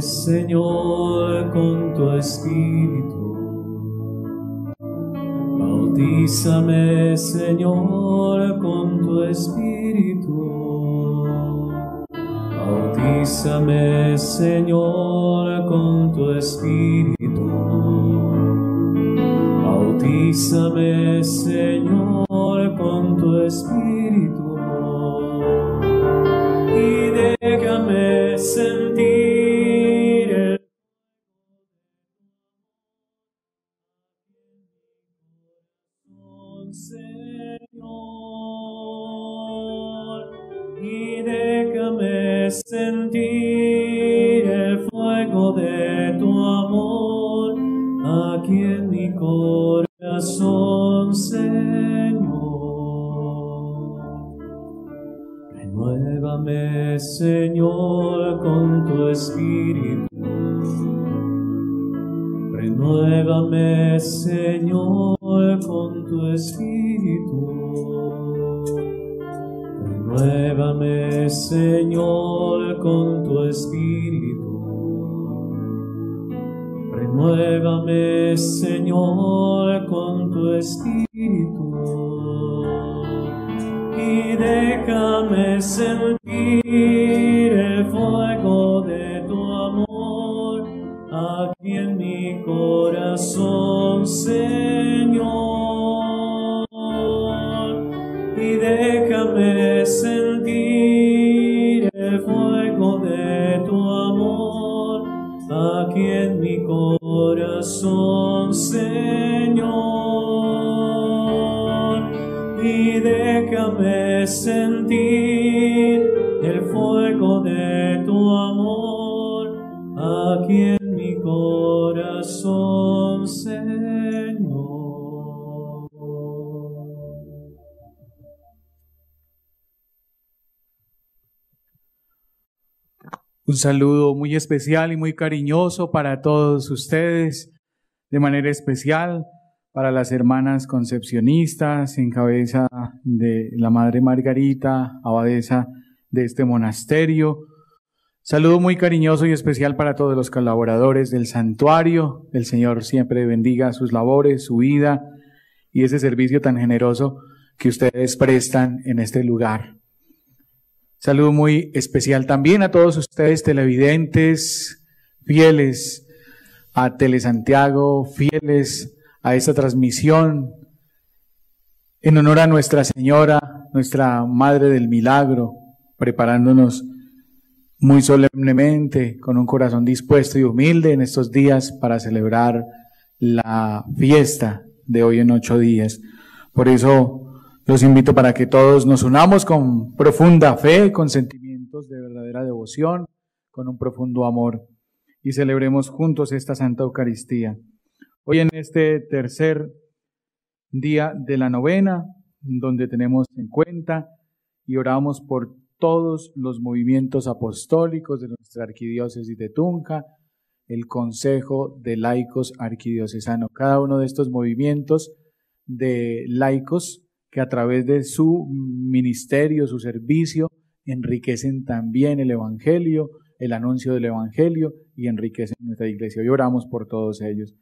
Señor, con tu Espíritu. Bautízame, Señor, con tu Espíritu. Bautízame, Señor, con tu Espíritu. Bautízame, Señor, con tu Espíritu. Un saludo muy especial y muy cariñoso para todos ustedes, de manera especial para las hermanas concepcionistas en cabeza de la Madre Margarita, abadesa de este monasterio. Saludo muy cariñoso y especial para todos los colaboradores del santuario. El Señor siempre bendiga sus labores, su vida y ese servicio tan generoso que ustedes prestan en este lugar. Saludo muy especial también a todos ustedes televidentes, fieles a Telesantiago, fieles a esta transmisión en honor a Nuestra Señora, nuestra Madre del Milagro, preparándonos muy solemnemente, con un corazón dispuesto y humilde en estos días para celebrar la fiesta de hoy en ocho días. Por eso los invito para que todos nos unamos con profunda fe, con sentimientos de verdadera devoción, con un profundo amor y celebremos juntos esta Santa Eucaristía. Hoy en este tercer día de la novena, donde tenemos en cuenta y oramos por todos los movimientos apostólicos de nuestra arquidiócesis de Tunja, el Consejo de Laicos Arquidiocesano. Cada uno de estos movimientos de laicos que a través de su ministerio, su servicio, enriquecen también el Evangelio, el anuncio del Evangelio y enriquecen nuestra iglesia. Y oramos por todos ellos.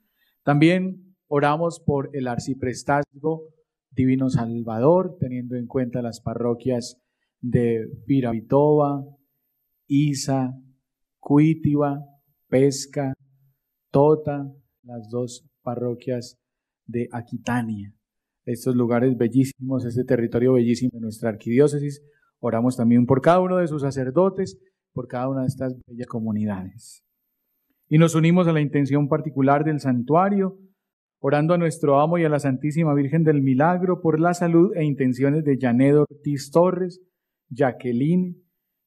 También oramos por el arciprestazgo Divino Salvador, teniendo en cuenta las parroquias de Piravitova, Isa, Cuitiva, Pesca, Tota, las dos parroquias de Aquitania. Estos lugares bellísimos, este territorio bellísimo de nuestra arquidiócesis. Oramos también por cada uno de sus sacerdotes, por cada una de estas bellas comunidades. Y nos unimos a la intención particular del santuario, orando a nuestro amo y a la Santísima Virgen del Milagro por la salud e intenciones de Janet Ortiz Torres, Jacqueline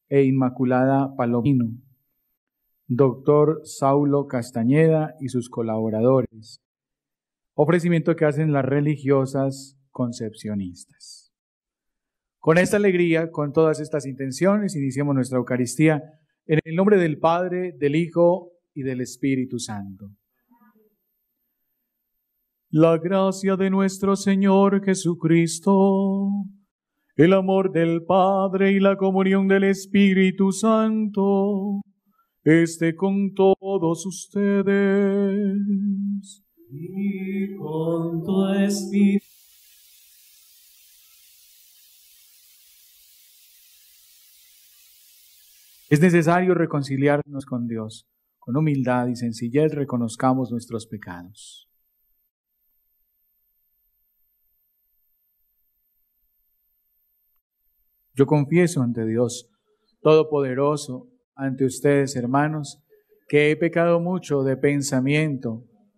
e Inmaculada Palomino, doctor Saulo Castañeda y sus colaboradores. Ofrecimiento que hacen las religiosas concepcionistas. Con esta alegría, con todas estas intenciones, iniciamos nuestra Eucaristía en el nombre del Padre, del Hijo y del Espíritu Santo. La gracia de nuestro Señor Jesucristo, el amor del Padre y la comunión del Espíritu Santo esté con todos ustedes. Y con tu espíritu. Es necesario reconciliarnos con Dios. Con humildad y sencillez reconozcamos nuestros pecados. Yo confieso ante Dios Todopoderoso, ante ustedes, hermanos, que he pecado mucho de pensamiento,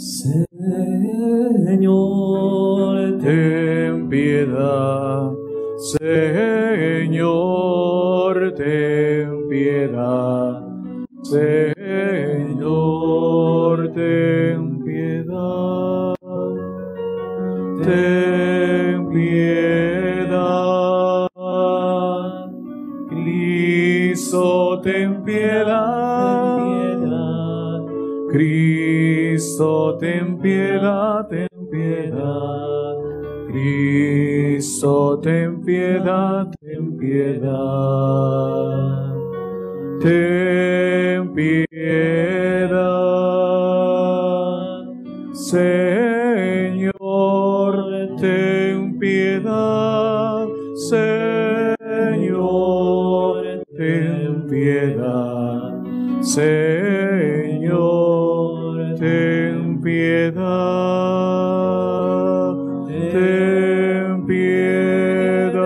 Señor, ten piedad. Señor, ten piedad. Señor, ten piedad ten piedad. Cristo, ten piedad. Cristo, ten piedad, ten piedad. Cristo, ten piedad, ten piedad. Piedad. ten piedad, Señor, ten piedad, Señor, piedad, ten piedad.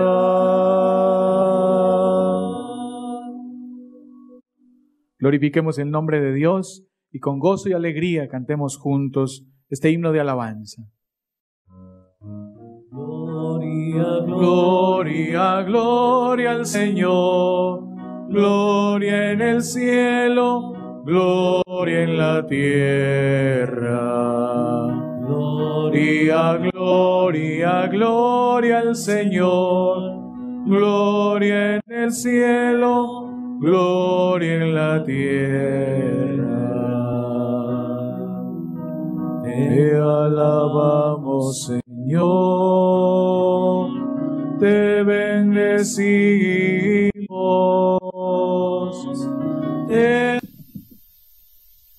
Glorifiquemos el nombre de Dios y con gozo y alegría cantemos juntos este himno de alabanza. Gloria, gloria al Señor, gloria en el cielo, gloria en la tierra. Gloria, gloria, gloria al Señor, gloria en el cielo, gloria en la tierra. Te alabamos, Señor, te bendecimos.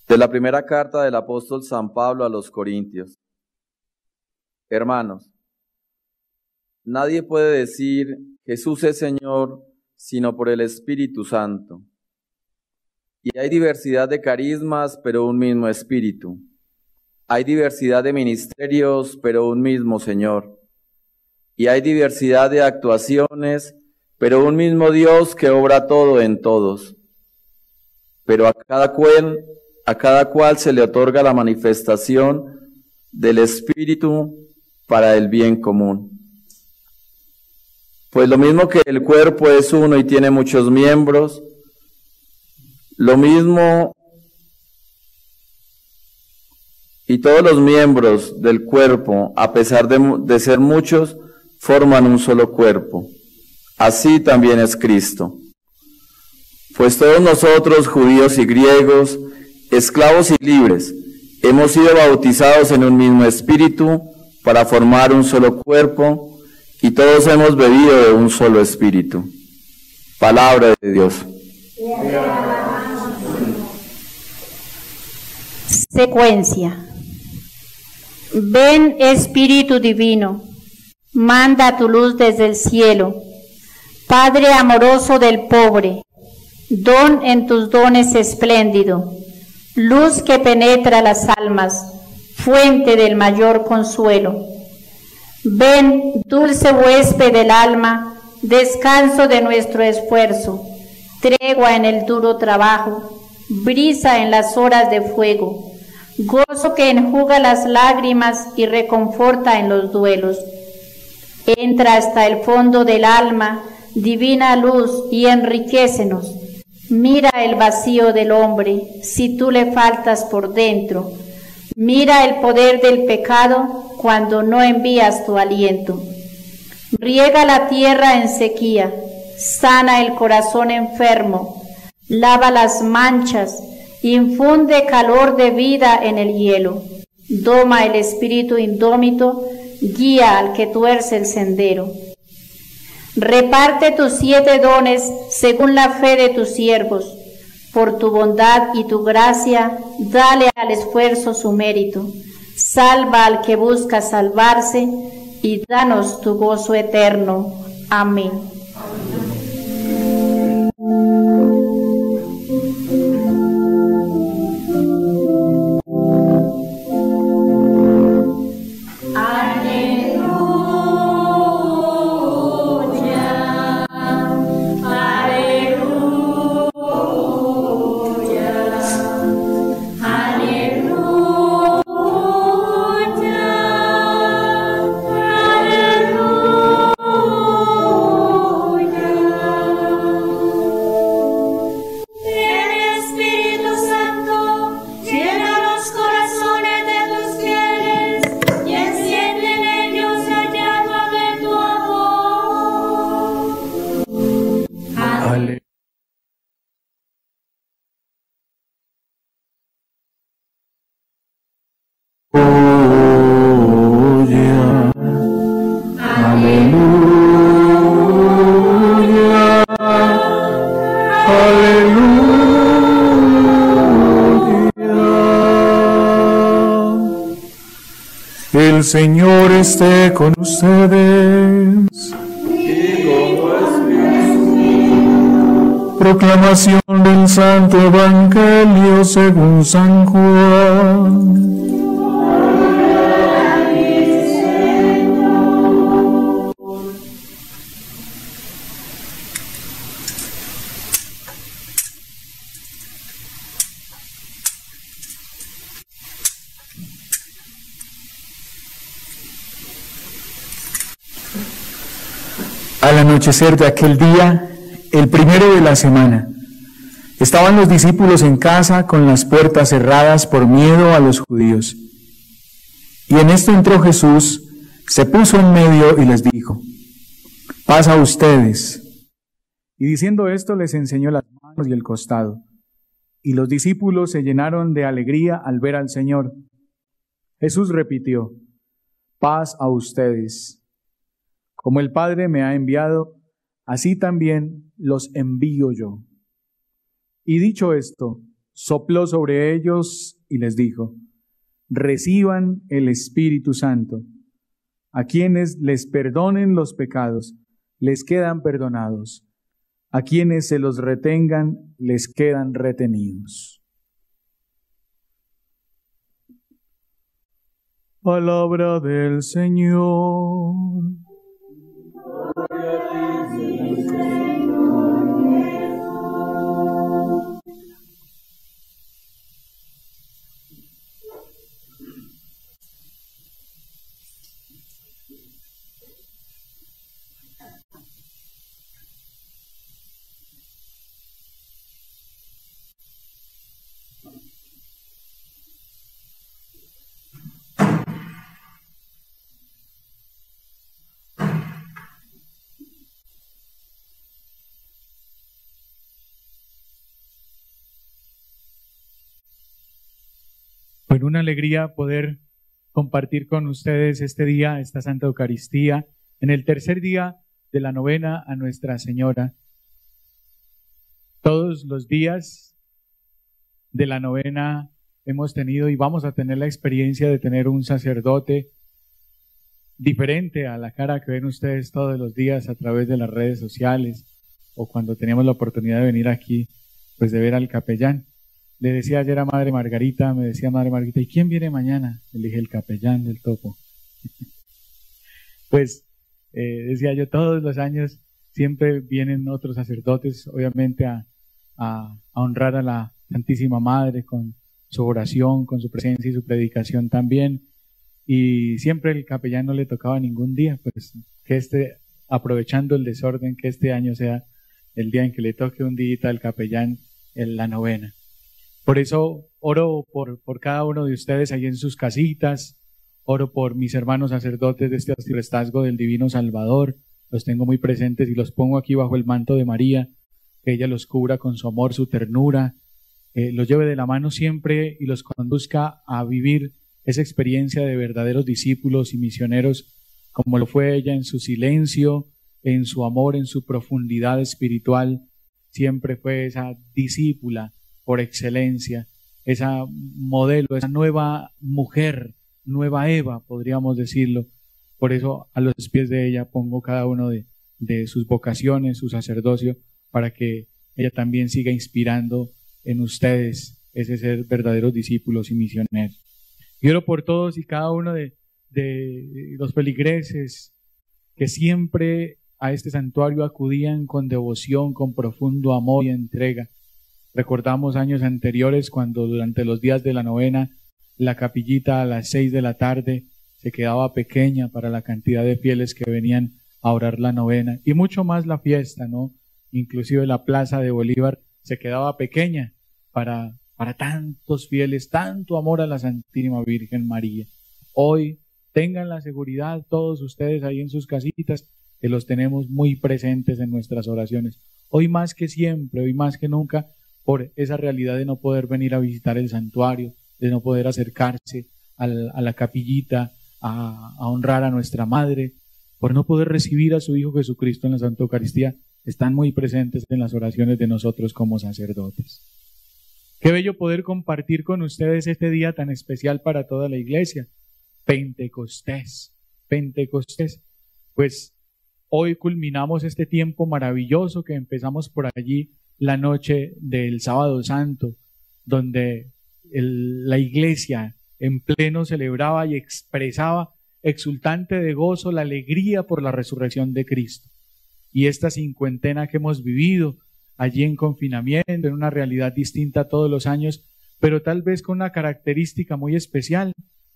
De la primera carta del apóstol San Pablo a los Corintios. Hermanos, nadie puede decir Jesús es Señor sino por el Espíritu Santo. Y hay diversidad de carismas, pero un mismo Espíritu hay diversidad de ministerios, pero un mismo Señor. Y hay diversidad de actuaciones, pero un mismo Dios que obra todo en todos. Pero a cada cual, a cada cual se le otorga la manifestación del Espíritu para el bien común. Pues lo mismo que el cuerpo es uno y tiene muchos miembros, lo mismo y todos los miembros del cuerpo, a pesar de, ser muchos, forman un solo cuerpo. Así también es Cristo. Pues todos nosotros, judíos y griegos, esclavos y libres, hemos sido bautizados en un mismo espíritu para formar un solo cuerpo y todos hemos bebido de un solo espíritu. Palabra de Dios. Secuencia. Ven Espíritu Divino, manda tu luz desde el cielo. Padre amoroso del pobre, don en tus dones espléndido, luz que penetra las almas, fuente del mayor consuelo. Ven, dulce huésped del alma, descanso de nuestro esfuerzo, tregua en el duro trabajo, brisa en las horas de fuego gozo que enjuga las lágrimas y reconforta en los duelos. Entra hasta el fondo del alma, divina luz, y enriquecenos. Mira el vacío del hombre, si tú le faltas por dentro. Mira el poder del pecado cuando no envías tu aliento. Riega la tierra en sequía, sana el corazón enfermo, lava las manchas, infunde calor de vida en el hielo, doma el espíritu indómito, guía al que tuerce el sendero. Reparte tus siete dones según la fe de tus siervos. Por tu bondad y tu gracia, dale al esfuerzo su mérito. Salva al que busca salvarse y danos tu gozo eterno. Amén. Señor esté con ustedes. Proclamación del Santo Evangelio según San Juan. De aquel día, el primero de la semana, estaban los discípulos en casa con las puertas cerradas por miedo a los judíos. Y en esto entró Jesús, se puso en medio y les dijo, pasa a ustedes. Y diciendo esto les enseñó las manos y el costado. Y los discípulos se llenaron de alegría al ver al Señor. Jesús repitió, paz a ustedes. Como el Padre me ha enviado, así también los envío yo. Y dicho esto, sopló sobre ellos y les dijo, reciban el Espíritu Santo. A quienes les perdonen los pecados, les quedan perdonados. A quienes se los retengan, les quedan retenidos. Palabra del Señor. Con una alegría poder compartir con ustedes este día, esta Santa Eucaristía, en el tercer día de la novena a Nuestra Señora. Todos los días de la novena hemos tenido y vamos a tener la experiencia de tener un sacerdote diferente a la cara que ven ustedes todos los días a través de las redes sociales o cuando teníamos la oportunidad de venir aquí, pues de ver al capellán. Le decía ayer a Madre Margarita, me decía Madre Margarita, ¿y quién viene mañana? Le dije, el capellán del topo. pues eh, decía yo, todos los años siempre vienen otros sacerdotes, obviamente, a, a, honrar a la Santísima Madre con su oración, con su presencia y su predicación también. Y siempre el capellán no le tocaba ningún día, pues que este aprovechando el desorden que este año sea el día en que le toque un día al capellán en la novena. Por eso oro por, cada uno de ustedes ahí en sus casitas, oro por mis hermanos sacerdotes de este arciprestazgo del Divino Salvador, los tengo muy presentes y los pongo aquí bajo el manto de María, que ella los cubra con su amor, su ternura, eh, los lleve de la mano siempre y los conduzca a vivir esa experiencia de verdaderos discípulos y misioneros, como lo fue ella en su silencio, en su amor, en su profundidad espiritual, siempre fue esa discípula por excelencia, esa modelo, esa nueva mujer, nueva Eva, podríamos decirlo. Por eso a los pies de ella pongo cada uno de, sus vocaciones, su sacerdocio, para que ella también siga inspirando en ustedes ese ser verdaderos discípulos y misioneros. Oro por todos y cada uno de, de los feligreses que siempre a este santuario acudían con devoción, con profundo amor y entrega. Recordamos años anteriores cuando durante los días de la novena la capillita a las seis de la tarde se quedaba pequeña para la cantidad de fieles que venían a orar la novena y mucho más la fiesta, ¿no? Inclusive la plaza de Bolívar se quedaba pequeña para, para tantos fieles, tanto amor a la Santísima Virgen María. Hoy tengan la seguridad todos ustedes ahí en sus casitas que los tenemos muy presentes en nuestras oraciones. Hoy más que siempre, hoy más que nunca, por esa realidad de no poder venir a visitar el santuario, de no poder acercarse a la capillita, a, a honrar a nuestra Madre, por no poder recibir a su Hijo Jesucristo en la Santa Eucaristía, están muy presentes en las oraciones de nosotros como sacerdotes. Qué bello poder compartir con ustedes este día tan especial para toda la iglesia. Pentecostés, Pentecostés. Pues Hoy culminamos este tiempo maravilloso que empezamos por allí la noche del sábado santo, donde la iglesia en pleno celebraba y expresaba exultante de gozo la alegría por la resurrección de Cristo. Y esta cincuentena que hemos vivido allí en confinamiento, en una realidad distinta todos los años, pero tal vez con una característica muy especial,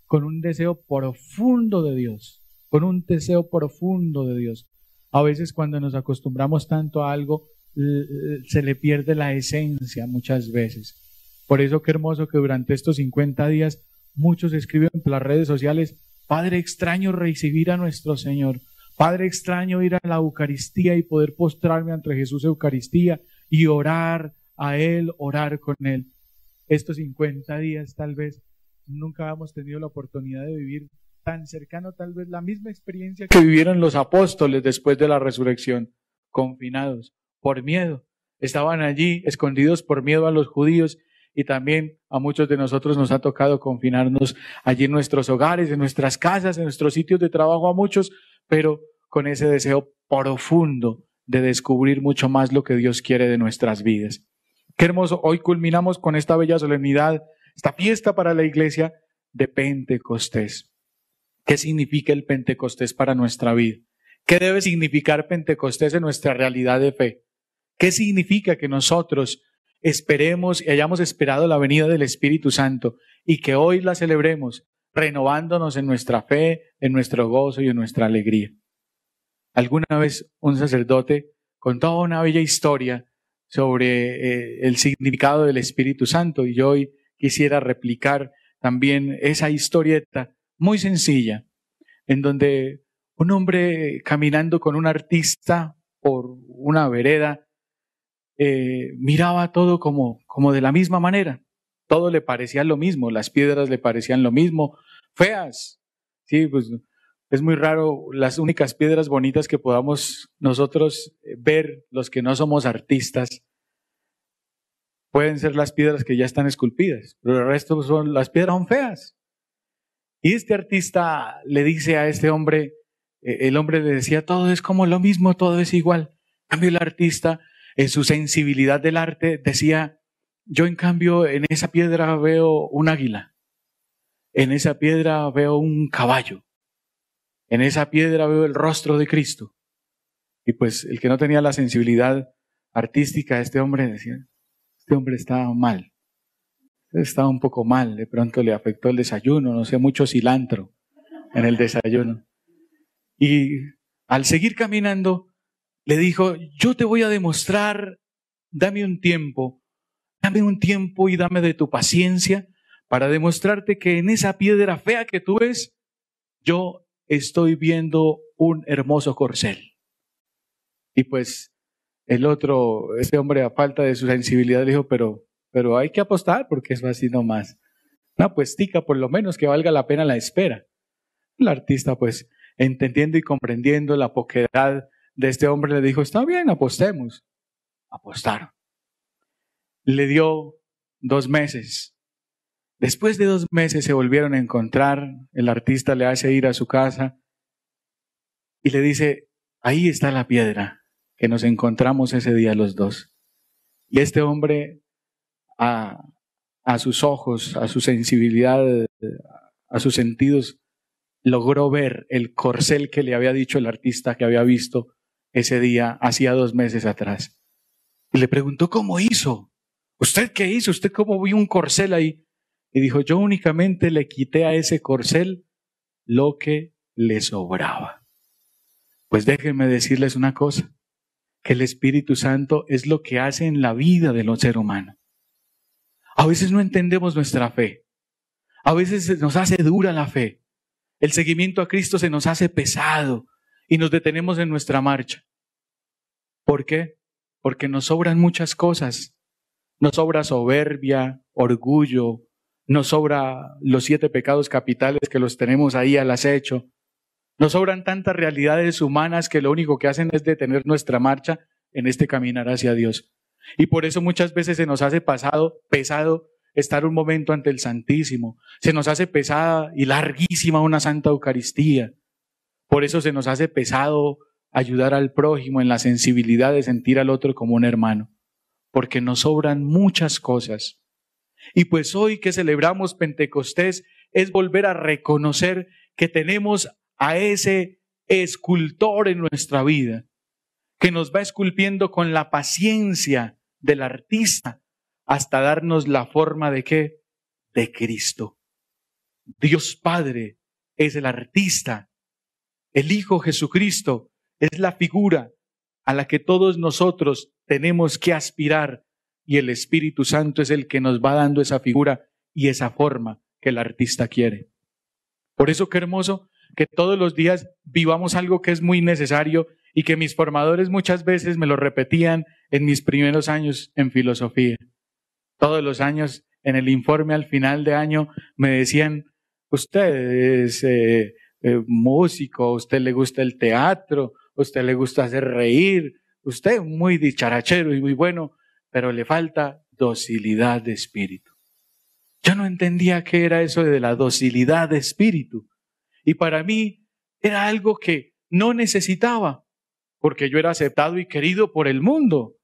con un deseo profundo de Dios, con un deseo profundo de Dios. A veces cuando nos acostumbramos tanto a algo, se le pierde la esencia muchas veces. Por eso qué hermoso que durante estos 50 días muchos escriben en las redes sociales, Padre extraño recibir a nuestro Señor, Padre extraño ir a la Eucaristía y poder postrarme ante Jesús Eucaristía y orar a Él, orar con Él. Estos 50 días tal vez nunca hemos tenido la oportunidad de vivir tan cercano tal vez la misma experiencia que vivieron los apóstoles después de la resurrección, confinados por miedo. Estaban allí escondidos por miedo a los judíos y también a muchos de nosotros nos ha tocado confinarnos allí en nuestros hogares, en nuestras casas, en nuestros sitios de trabajo a muchos, pero con ese deseo profundo de descubrir mucho más lo que Dios quiere de nuestras vidas. Qué hermoso, hoy culminamos con esta bella solemnidad, esta fiesta para la iglesia de Pentecostés. ¿Qué significa el Pentecostés para nuestra vida? ¿Qué debe significar Pentecostés en nuestra realidad de fe? ¿Qué significa que nosotros esperemos y hayamos esperado la venida del Espíritu Santo y que hoy la celebremos renovándonos en nuestra fe, en nuestro gozo y en nuestra alegría? Alguna vez un sacerdote contó una bella historia sobre eh, el significado del Espíritu Santo y yo hoy quisiera replicar también esa historieta muy sencilla, en donde un hombre caminando con un artista por una vereda eh, miraba todo como, como de la misma manera. Todo le parecía lo mismo, las piedras le parecían lo mismo, feas. Sí, pues es muy raro las únicas piedras bonitas que podamos nosotros ver, los que no somos artistas, pueden ser las piedras que ya están esculpidas, pero el resto son las piedras son feas. Y este artista le dice a este hombre, eh, el hombre le decía, todo es como lo mismo, todo es igual. En cambio, el artista, su sensibilidad del arte, decía, yo en cambio en esa piedra veo un águila, en esa piedra veo un caballo, en esa piedra veo el rostro de Cristo. Y pues el que no tenía la sensibilidad artística, este hombre decía, este hombre está mal estaba un poco mal, de pronto le afectó el desayuno, no sé, mucho cilantro en el desayuno. Y al seguir caminando, le dijo, yo te voy a demostrar, dame un tiempo, dame un tiempo y dame de tu paciencia para demostrarte que en esa piedra fea que tú ves, yo estoy viendo un hermoso corcel. Y pues el otro, ese hombre a falta de su sensibilidad, le dijo, pero, pero hay que apostar porque es así nomás. Una puestica por lo menos que valga la pena la espera. El artista pues entendiendo y comprendiendo la poquedad de este hombre le dijo, está bien, apostemos. Apostaron. Le dio dos meses. Después de dos meses se volvieron a encontrar, el artista le hace ir a su casa y le dice, ahí está la piedra que nos encontramos ese día los dos. Y este hombre, a, a sus ojos, a su sensibilidad, a sus sentidos, logró ver el corcel que le había dicho el artista que había visto ese día, hacía dos meses atrás. Y le preguntó, ¿cómo hizo? ¿Usted qué hizo? ¿Usted cómo vio un corcel ahí? Y dijo, yo únicamente le quité a ese corcel lo que le sobraba. Pues déjenme decirles una cosa que el Espíritu Santo es lo que hace en la vida del ser humano. A veces no entendemos nuestra fe. A veces nos hace dura la fe. El seguimiento a Cristo se nos hace pesado y nos detenemos en nuestra marcha. ¿Por qué? Porque nos sobran muchas cosas. Nos sobra soberbia, orgullo, nos sobra los siete pecados capitales que los tenemos ahí al acecho, nos sobran tantas realidades humanas que lo único que hacen es detener nuestra marcha en este caminar hacia Dios. Y por eso muchas veces se nos hace pasado, pesado estar un momento ante el Santísimo. Se nos hace pesada y larguísima una Santa Eucaristía. Por eso se nos hace pesado ayudar al prójimo en la sensibilidad de sentir al otro como un hermano. Porque nos sobran muchas cosas. Y pues hoy que celebramos Pentecostés es volver a reconocer que tenemos a ese escultor en nuestra vida, que nos va esculpiendo con la paciencia del artista hasta darnos la forma de qué? De Cristo. Dios Padre es el artista. El Hijo Jesucristo es la figura a la que todos nosotros tenemos que aspirar y el Espíritu Santo es el que nos va dando esa figura y esa forma que el artista quiere. Por eso, qué hermoso que todos los días vivamos algo que es muy necesario y que mis formadores muchas veces me lo repetían en mis primeros años en filosofía. Todos los años en el informe al final de año me decían, usted es eh, eh, músico, usted le gusta el teatro, usted le gusta hacer reír, usted es muy dicharachero y muy bueno, pero le falta docilidad de espíritu. Yo no entendía qué era eso de la docilidad de espíritu. Y para mí era algo que no necesitaba, porque yo era aceptado y querido por el mundo,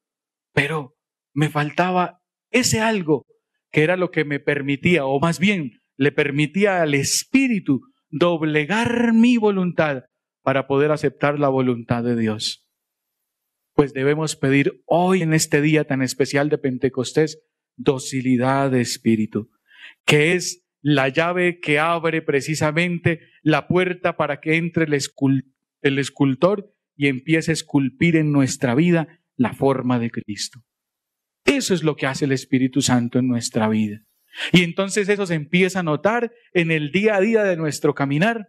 pero me faltaba ese algo que era lo que me permitía, o más bien le permitía al Espíritu doblegar mi voluntad para poder aceptar la voluntad de Dios. Pues debemos pedir hoy en este día tan especial de Pentecostés docilidad de espíritu, que es la llave que abre precisamente la puerta para que entre el, el escultor y empiece a esculpir en nuestra vida la forma de Cristo. Eso es lo que hace el Espíritu Santo en nuestra vida. Y entonces eso se empieza a notar en el día a día de nuestro caminar.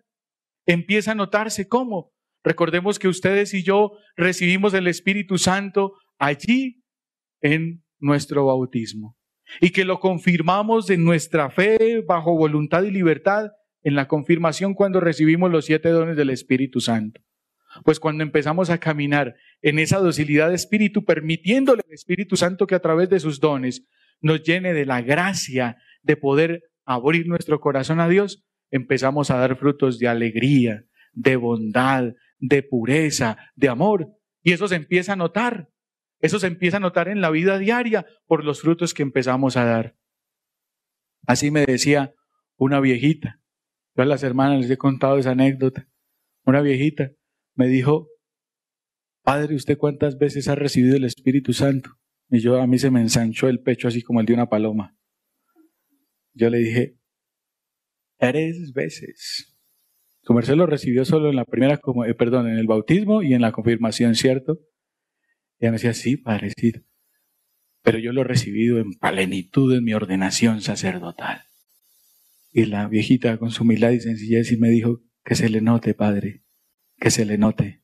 Empieza a notarse cómo. Recordemos que ustedes y yo recibimos el Espíritu Santo allí en nuestro bautismo y que lo confirmamos en nuestra fe bajo voluntad y libertad en la confirmación cuando recibimos los siete dones del Espíritu Santo. Pues cuando empezamos a caminar en esa docilidad de espíritu, permitiéndole al Espíritu Santo que a través de sus dones nos llene de la gracia de poder abrir nuestro corazón a Dios, empezamos a dar frutos de alegría, de bondad, de pureza, de amor. Y eso se empieza a notar. Eso se empieza a notar en la vida diaria por los frutos que empezamos a dar. Así me decía una viejita. Yo a las hermanas les he contado esa anécdota. Una viejita me dijo, Padre, ¿usted cuántas veces ha recibido el Espíritu Santo? Y yo a mí se me ensanchó el pecho así como el de una paloma. Yo le dije, tres veces. Su lo recibió solo en la primera, como, eh, perdón, en el bautismo y en la confirmación, ¿cierto? Y ella me decía, sí, padrecito. Pero yo lo he recibido en plenitud en mi ordenación sacerdotal. Y la viejita con su humildad y sencillez me dijo, que se le note, padre, que se le note.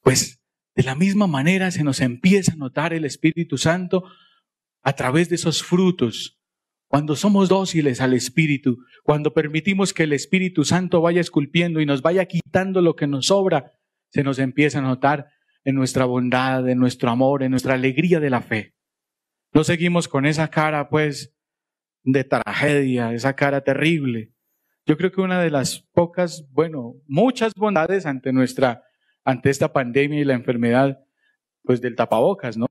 Pues de la misma manera se nos empieza a notar el Espíritu Santo a través de esos frutos. Cuando somos dóciles al Espíritu, cuando permitimos que el Espíritu Santo vaya esculpiendo y nos vaya quitando lo que nos sobra, se nos empieza a notar en nuestra bondad, en nuestro amor, en nuestra alegría de la fe. No seguimos con esa cara, pues, de tragedia, esa cara terrible. Yo creo que una de las pocas, bueno, muchas bondades ante nuestra, ante esta pandemia y la enfermedad, pues del tapabocas, ¿no?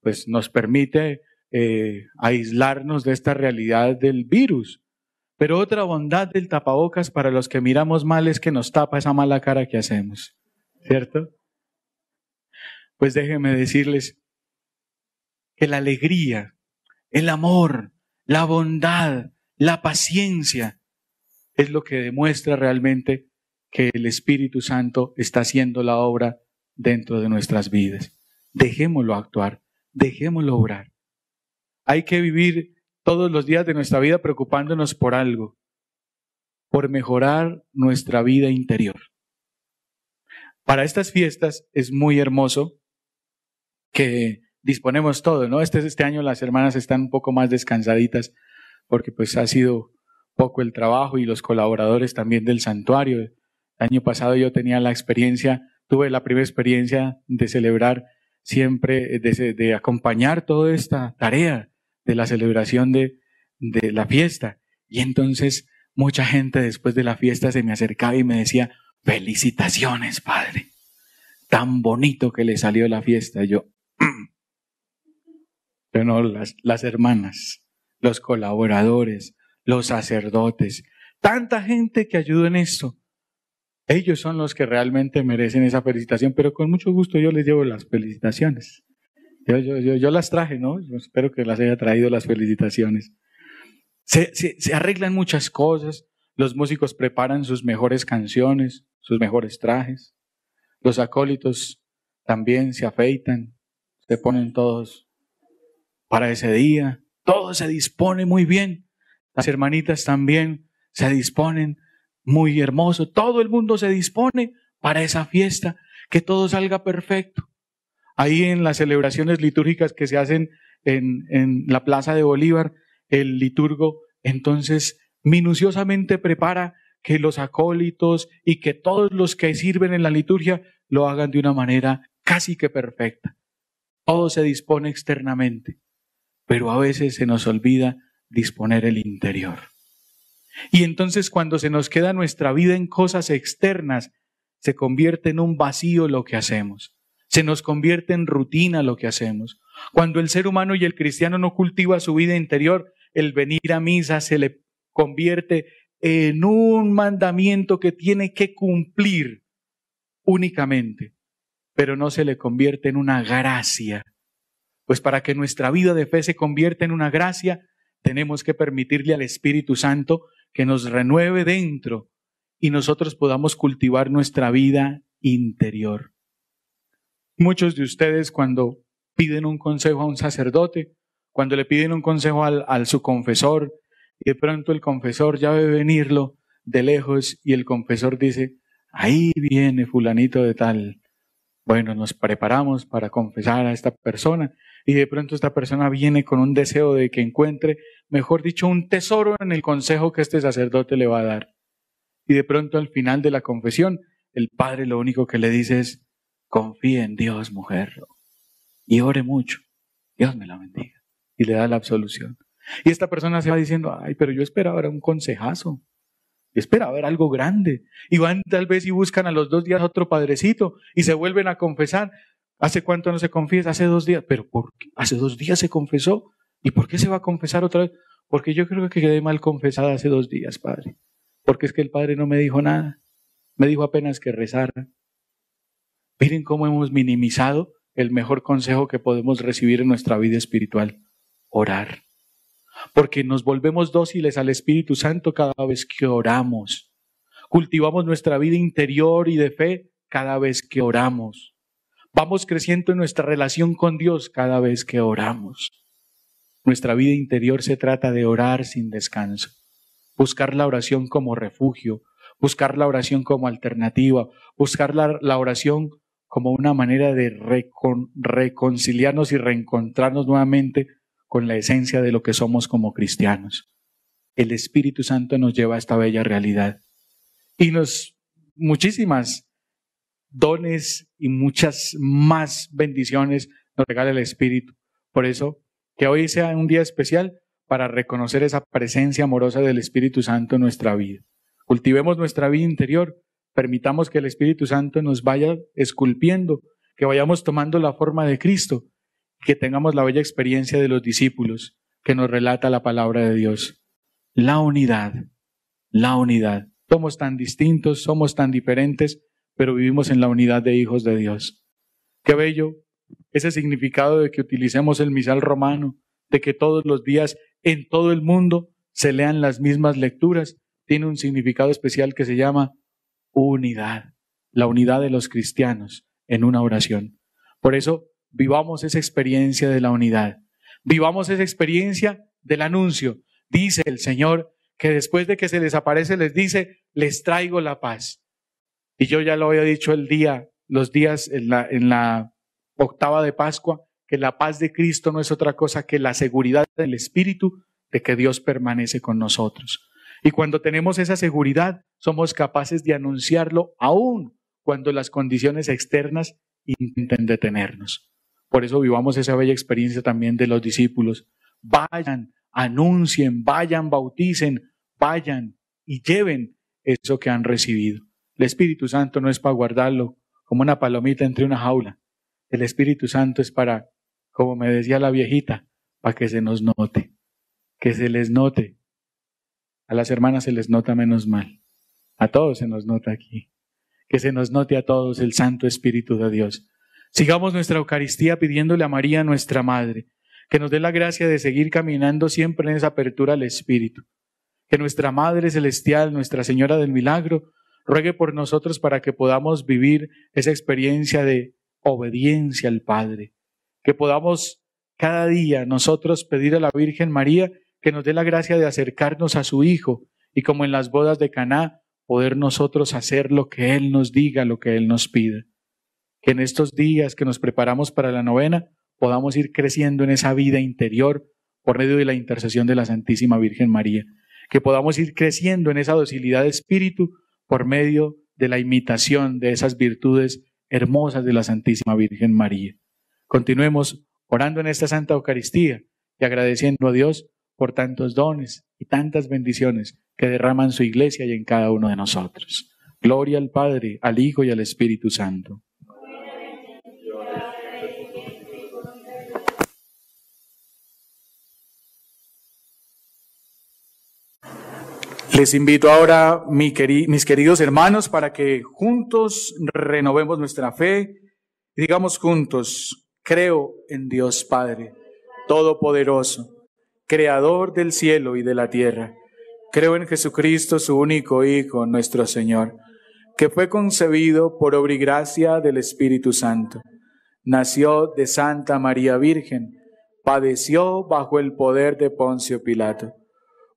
Pues nos permite eh, aislarnos de esta realidad del virus. Pero otra bondad del tapabocas para los que miramos mal es que nos tapa esa mala cara que hacemos, ¿cierto? Pues déjenme decirles que la alegría, el amor, la bondad, la paciencia es lo que demuestra realmente que el Espíritu Santo está haciendo la obra dentro de nuestras vidas. Dejémoslo actuar, dejémoslo obrar. Hay que vivir todos los días de nuestra vida preocupándonos por algo, por mejorar nuestra vida interior. Para estas fiestas es muy hermoso que disponemos todo, ¿no? Este, este año las hermanas están un poco más descansaditas porque pues ha sido poco el trabajo y los colaboradores también del santuario. Año pasado yo tenía la experiencia, tuve la primera experiencia de celebrar siempre, de, de acompañar toda esta tarea de la celebración de, la fiesta. Y entonces mucha gente después de la fiesta se me acercaba y me decía, felicitaciones, padre. Tan bonito que le salió la fiesta. Yo, pero no, las, las hermanas, los colaboradores, los sacerdotes, tanta gente que ayuda en esto. Ellos son los que realmente merecen esa felicitación, pero con mucho gusto yo les llevo las felicitaciones. Yo, yo, yo, las traje, ¿no? Yo espero que las haya traído las felicitaciones. Se, se, se arreglan muchas cosas, los músicos preparan sus mejores canciones, sus mejores trajes, los acólitos también se afeitan, se ponen todos para ese día, todo se dispone muy bien. Las hermanitas también se disponen muy hermoso, todo el mundo se dispone para esa fiesta, que todo salga perfecto ahí en las celebraciones litúrgicas que se hacen en, en la Plaza de Bolívar, el liturgo entonces minuciosamente prepara que los acólitos y que todos los que sirven en la liturgia lo hagan de una manera casi que perfecta. Todo se dispone externamente, pero a veces se nos olvida disponer el interior. Y entonces cuando se nos queda nuestra vida en cosas externas, se convierte en un vacío lo que hacemos. Se nos convierte en rutina lo que hacemos. Cuando el ser humano y el cristiano no cultiva su vida interior, el venir a misa se le convierte en un mandamiento que tiene que cumplir únicamente, pero no se le convierte en una gracia. Pues para que nuestra vida de fe se convierta en una gracia, tenemos que permitirle al Espíritu Santo que nos renueve dentro y nosotros podamos cultivar nuestra vida interior. Muchos de ustedes cuando piden un consejo a un sacerdote, cuando le piden un consejo al, al su confesor, y de pronto el confesor ya ve venirlo de lejos y el confesor dice, ahí viene fulanito de tal. Bueno, nos preparamos para confesar a esta persona y de pronto esta persona viene con un deseo de que encuentre, mejor dicho, un tesoro en el consejo que este sacerdote le va a dar. Y de pronto al final de la confesión, el padre lo único que le dice es, confíe en Dios, mujer, y ore mucho. Dios me la bendiga. Y le da la absolución. Y esta persona se va diciendo, ay, pero yo esperaba ver un consejazo. Yo esperaba ver algo grande. Y van tal vez y buscan a los dos días otro padrecito y se vuelven a confesar. ¿Hace cuánto no se confiesa? Hace dos días. Pero ¿por qué? Hace dos días se confesó. ¿Y por qué se va a confesar otra vez? Porque yo creo que quedé mal confesada hace dos días, padre. Porque es que el padre no me dijo nada. Me dijo apenas que rezara. Miren cómo hemos minimizado el mejor consejo que podemos recibir en nuestra vida espiritual, orar. Porque nos volvemos dóciles al Espíritu Santo cada vez que oramos. Cultivamos nuestra vida interior y de fe cada vez que oramos. Vamos creciendo en nuestra relación con Dios cada vez que oramos. Nuestra vida interior se trata de orar sin descanso, buscar la oración como refugio, buscar la oración como alternativa, buscar la, la oración como una manera de reconciliarnos y reencontrarnos nuevamente con la esencia de lo que somos como cristianos. El Espíritu Santo nos lleva a esta bella realidad. Y nos muchísimas dones y muchas más bendiciones nos regala el Espíritu. Por eso, que hoy sea un día especial para reconocer esa presencia amorosa del Espíritu Santo en nuestra vida. Cultivemos nuestra vida interior Permitamos que el Espíritu Santo nos vaya esculpiendo, que vayamos tomando la forma de Cristo, que tengamos la bella experiencia de los discípulos que nos relata la palabra de Dios. La unidad, la unidad. Somos tan distintos, somos tan diferentes, pero vivimos en la unidad de hijos de Dios. Qué bello ese significado de que utilicemos el misal romano, de que todos los días en todo el mundo se lean las mismas lecturas, tiene un significado especial que se llama unidad, la unidad de los cristianos en una oración. Por eso, vivamos esa experiencia de la unidad. Vivamos esa experiencia del anuncio. Dice el Señor que después de que se les aparece les dice, les traigo la paz. Y yo ya lo había dicho el día, los días en la, en la octava de Pascua, que la paz de Cristo no es otra cosa que la seguridad del Espíritu de que Dios permanece con nosotros. Y cuando tenemos esa seguridad, somos capaces de anunciarlo aún cuando las condiciones externas intenten detenernos. Por eso vivamos esa bella experiencia también de los discípulos. Vayan, anuncien, vayan, bauticen, vayan y lleven eso que han recibido. El Espíritu Santo no es para guardarlo como una palomita entre una jaula. El Espíritu Santo es para, como me decía la viejita, para que se nos note, que se les note a las hermanas se les nota menos mal. A todos se nos nota aquí. Que se nos note a todos el Santo Espíritu de Dios. Sigamos nuestra Eucaristía pidiéndole a María, nuestra Madre, que nos dé la gracia de seguir caminando siempre en esa apertura al Espíritu. Que nuestra Madre Celestial, Nuestra Señora del Milagro, ruegue por nosotros para que podamos vivir esa experiencia de obediencia al Padre. Que podamos cada día nosotros pedir a la Virgen María que nos dé la gracia de acercarnos a su Hijo y como en las bodas de Caná, poder nosotros hacer lo que Él nos diga, lo que Él nos pide. Que en estos días que nos preparamos para la novena podamos ir creciendo en esa vida interior por medio de la intercesión de la Santísima Virgen María. Que podamos ir creciendo en esa docilidad de espíritu por medio de la imitación de esas virtudes hermosas de la Santísima Virgen María. Continuemos orando en esta Santa Eucaristía y agradeciendo a Dios por tantos dones y tantas bendiciones que derraman su iglesia y en cada uno de nosotros. Gloria al Padre, al Hijo y al Espíritu Santo. Les invito ahora, mis queridos hermanos, para que juntos renovemos nuestra fe y digamos juntos, creo en Dios Padre Todopoderoso creador del cielo y de la tierra. Creo en Jesucristo, su único Hijo, nuestro Señor, que fue concebido por obra y gracia del Espíritu Santo. Nació de Santa María Virgen, padeció bajo el poder de Poncio Pilato.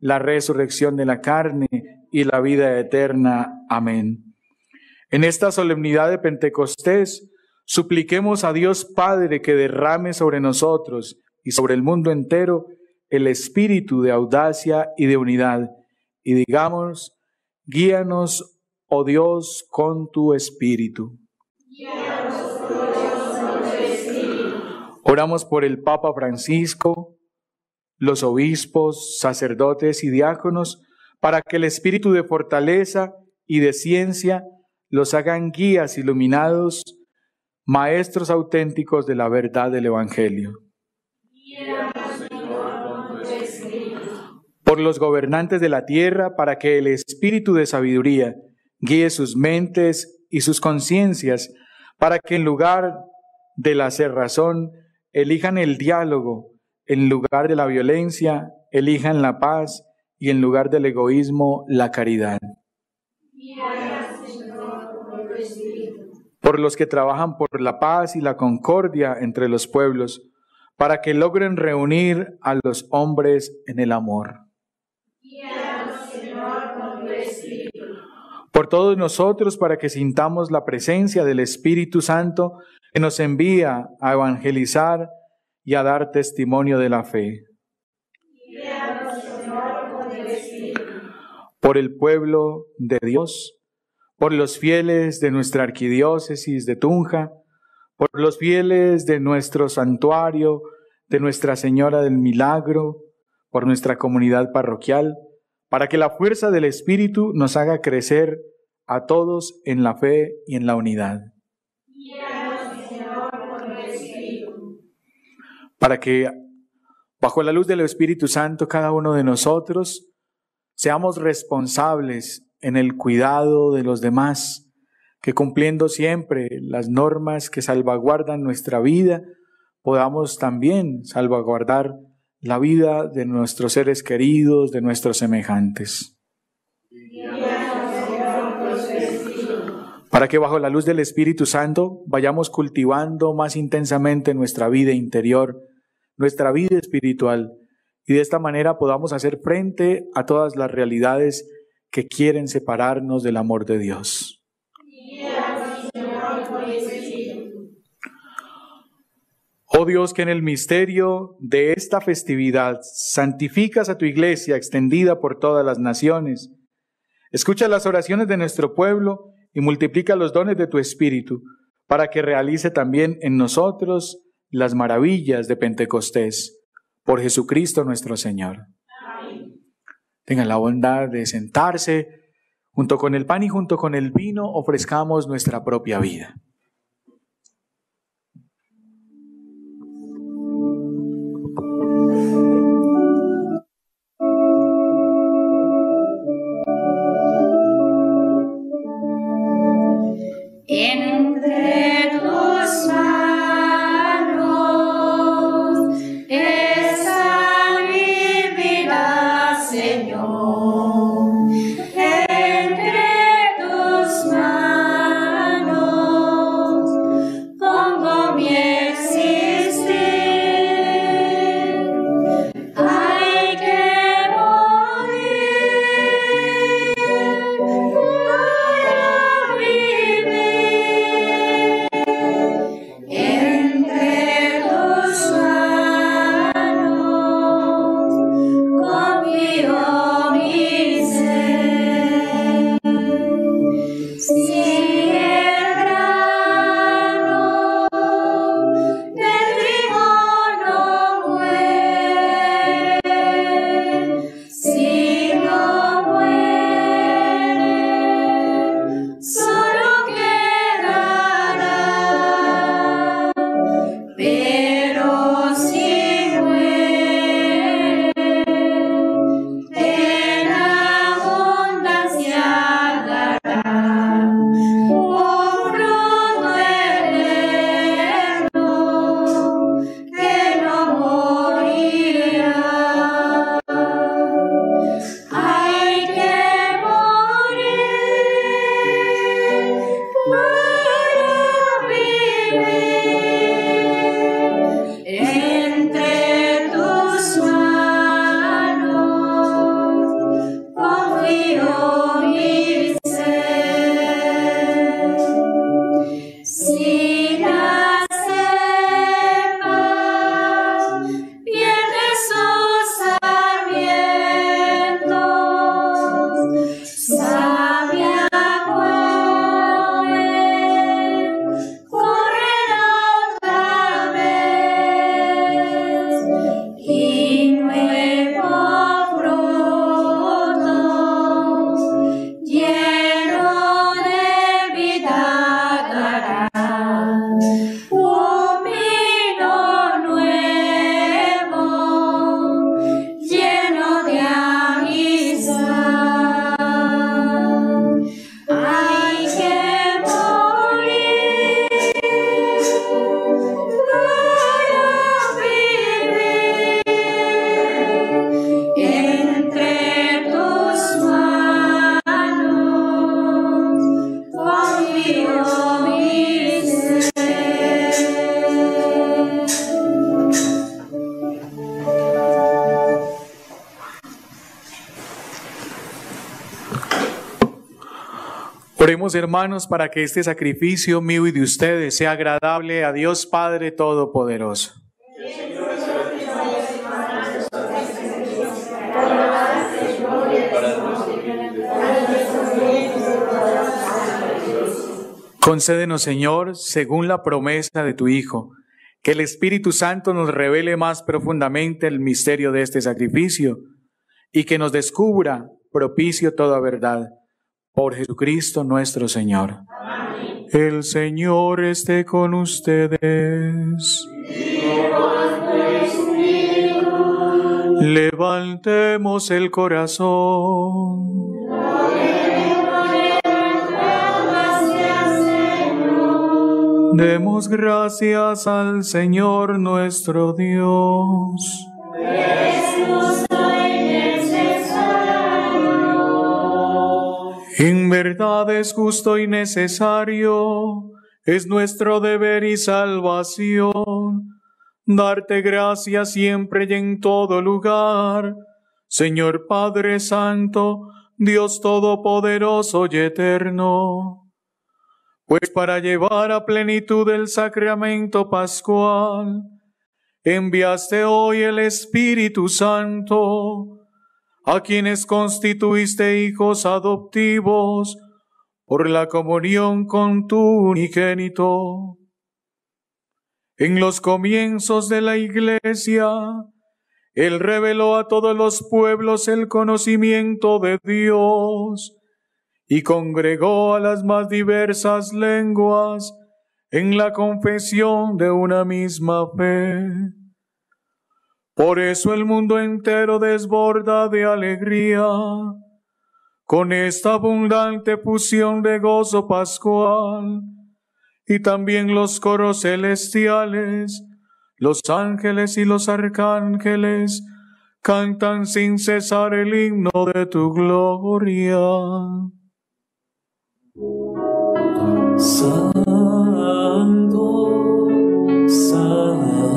la resurrección de la carne y la vida eterna. Amén. En esta solemnidad de Pentecostés, supliquemos a Dios Padre que derrame sobre nosotros y sobre el mundo entero el espíritu de audacia y de unidad. Y digamos, guíanos, oh Dios, con tu espíritu. Oramos por el Papa Francisco, los obispos, sacerdotes y diáconos, para que el espíritu de fortaleza y de ciencia los hagan guías iluminados maestros auténticos de la verdad del Evangelio. Por los gobernantes de la tierra, para que el espíritu de sabiduría guíe sus mentes y sus conciencias, para que en lugar de la cerrazón elijan el diálogo, en lugar de la violencia elijan la paz y en lugar del egoísmo la caridad. Por los que trabajan por la paz y la concordia entre los pueblos, para que logren reunir a los hombres en el amor. Por todos nosotros, para que sintamos la presencia del Espíritu Santo que nos envía a evangelizar y a dar testimonio de la fe. Por el pueblo de Dios, por los fieles de nuestra arquidiócesis de Tunja, por los fieles de nuestro santuario, de Nuestra Señora del Milagro, por nuestra comunidad parroquial, para que la fuerza del Espíritu nos haga crecer a todos en la fe y en la unidad. Para que bajo la luz del Espíritu Santo cada uno de nosotros seamos responsables en el cuidado de los demás, que cumpliendo siempre las normas que salvaguardan nuestra vida, podamos también salvaguardar la vida de nuestros seres queridos, de nuestros semejantes. Para que bajo la luz del Espíritu Santo vayamos cultivando más intensamente nuestra vida interior, nuestra vida espiritual y de esta manera podamos hacer frente a todas las realidades que quieren separarnos del amor de Dios. Oh Dios, que en el misterio de esta festividad santificas a tu iglesia extendida por todas las naciones. Escucha las oraciones de nuestro pueblo y multiplica los dones de tu Espíritu para que realice también en nosotros las maravillas de Pentecostés por Jesucristo nuestro Señor. Tengan la bondad de sentarse. Junto con el pan y junto con el vino ofrezcamos nuestra propia vida. Hermanos para que este sacrificio mío y de ustedes sea agradable a Dios Padre Todopoderoso. Concédenos, Señor, según la promesa de tu Hijo, que el Espíritu Santo nos revele más profundamente el misterio de este sacrificio y que nos descubra propicio toda verdad. Por Jesucristo nuestro Señor. El Señor esté con ustedes. Levantemos el corazón. Demos gracias al Señor nuestro Dios. En verdad es justo y necesario, es nuestro deber y salvación, darte gracias siempre y en todo lugar, Señor Padre Santo, Dios Todopoderoso y Eterno. Pues para llevar a plenitud el sacramento pascual, enviaste hoy el Espíritu Santo, a quienes constituiste hijos adoptivos por la comunión con tu unigénito. En los comienzos de la iglesia, Él reveló a todos los pueblos el conocimiento de Dios y congregó a las más diversas lenguas en la confesión de una misma fe. Por eso el mundo entero desborda de alegría con esta abundante fusión de gozo pascual y también los coros celestiales, los ángeles y los arcángeles cantan sin cesar el himno de tu gloria. Santo, Santo,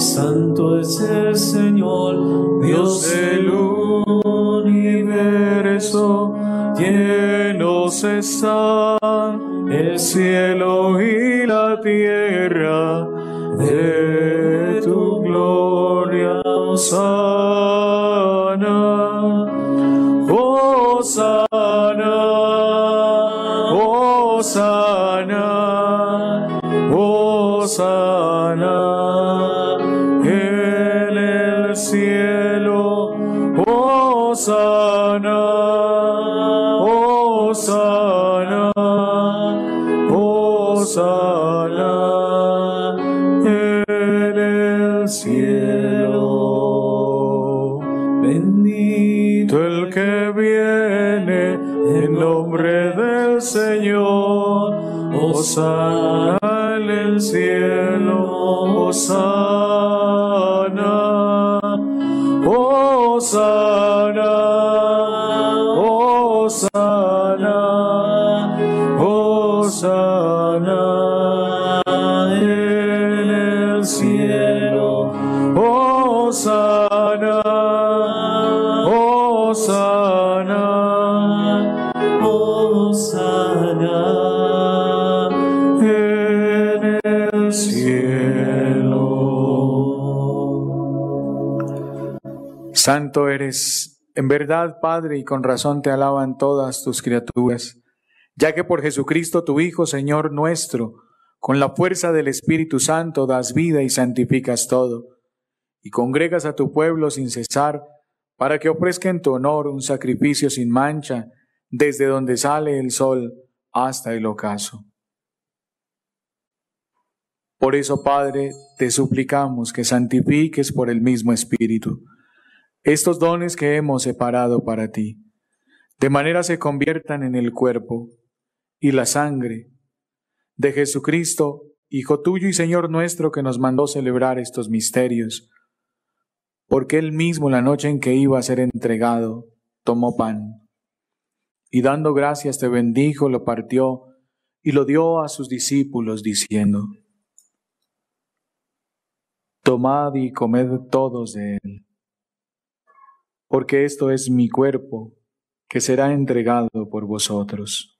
Santo es el Señor, Dios del universo, llenos están el cielo y la tierra de tu gloria, Osana, Osana, Osana, en el cielo. Bendito el que viene en nombre del Señor, Osana Osana, Osana en el cielo. Santo eres, en verdad, Padre, y con razón te alaban todas tus criaturas, ya que por Jesucristo tu Hijo, Señor nuestro, con la fuerza del Espíritu Santo das vida y santificas todo, y congregas a tu pueblo sin cesar, para que ofrezca en tu honor un sacrificio sin mancha, desde donde sale el sol hasta el ocaso. Por eso, Padre, te suplicamos que santifiques por el mismo Espíritu estos dones que hemos separado para ti, de manera se conviertan en el cuerpo y la sangre de Jesucristo, Hijo tuyo y Señor nuestro, que nos mandó celebrar estos misterios, porque Él mismo la noche en que iba a ser entregado, tomó pan, y dando gracias te bendijo, lo partió y lo dio a sus discípulos, diciendo, Tomad y comed todos de él porque esto es mi cuerpo, que será entregado por vosotros.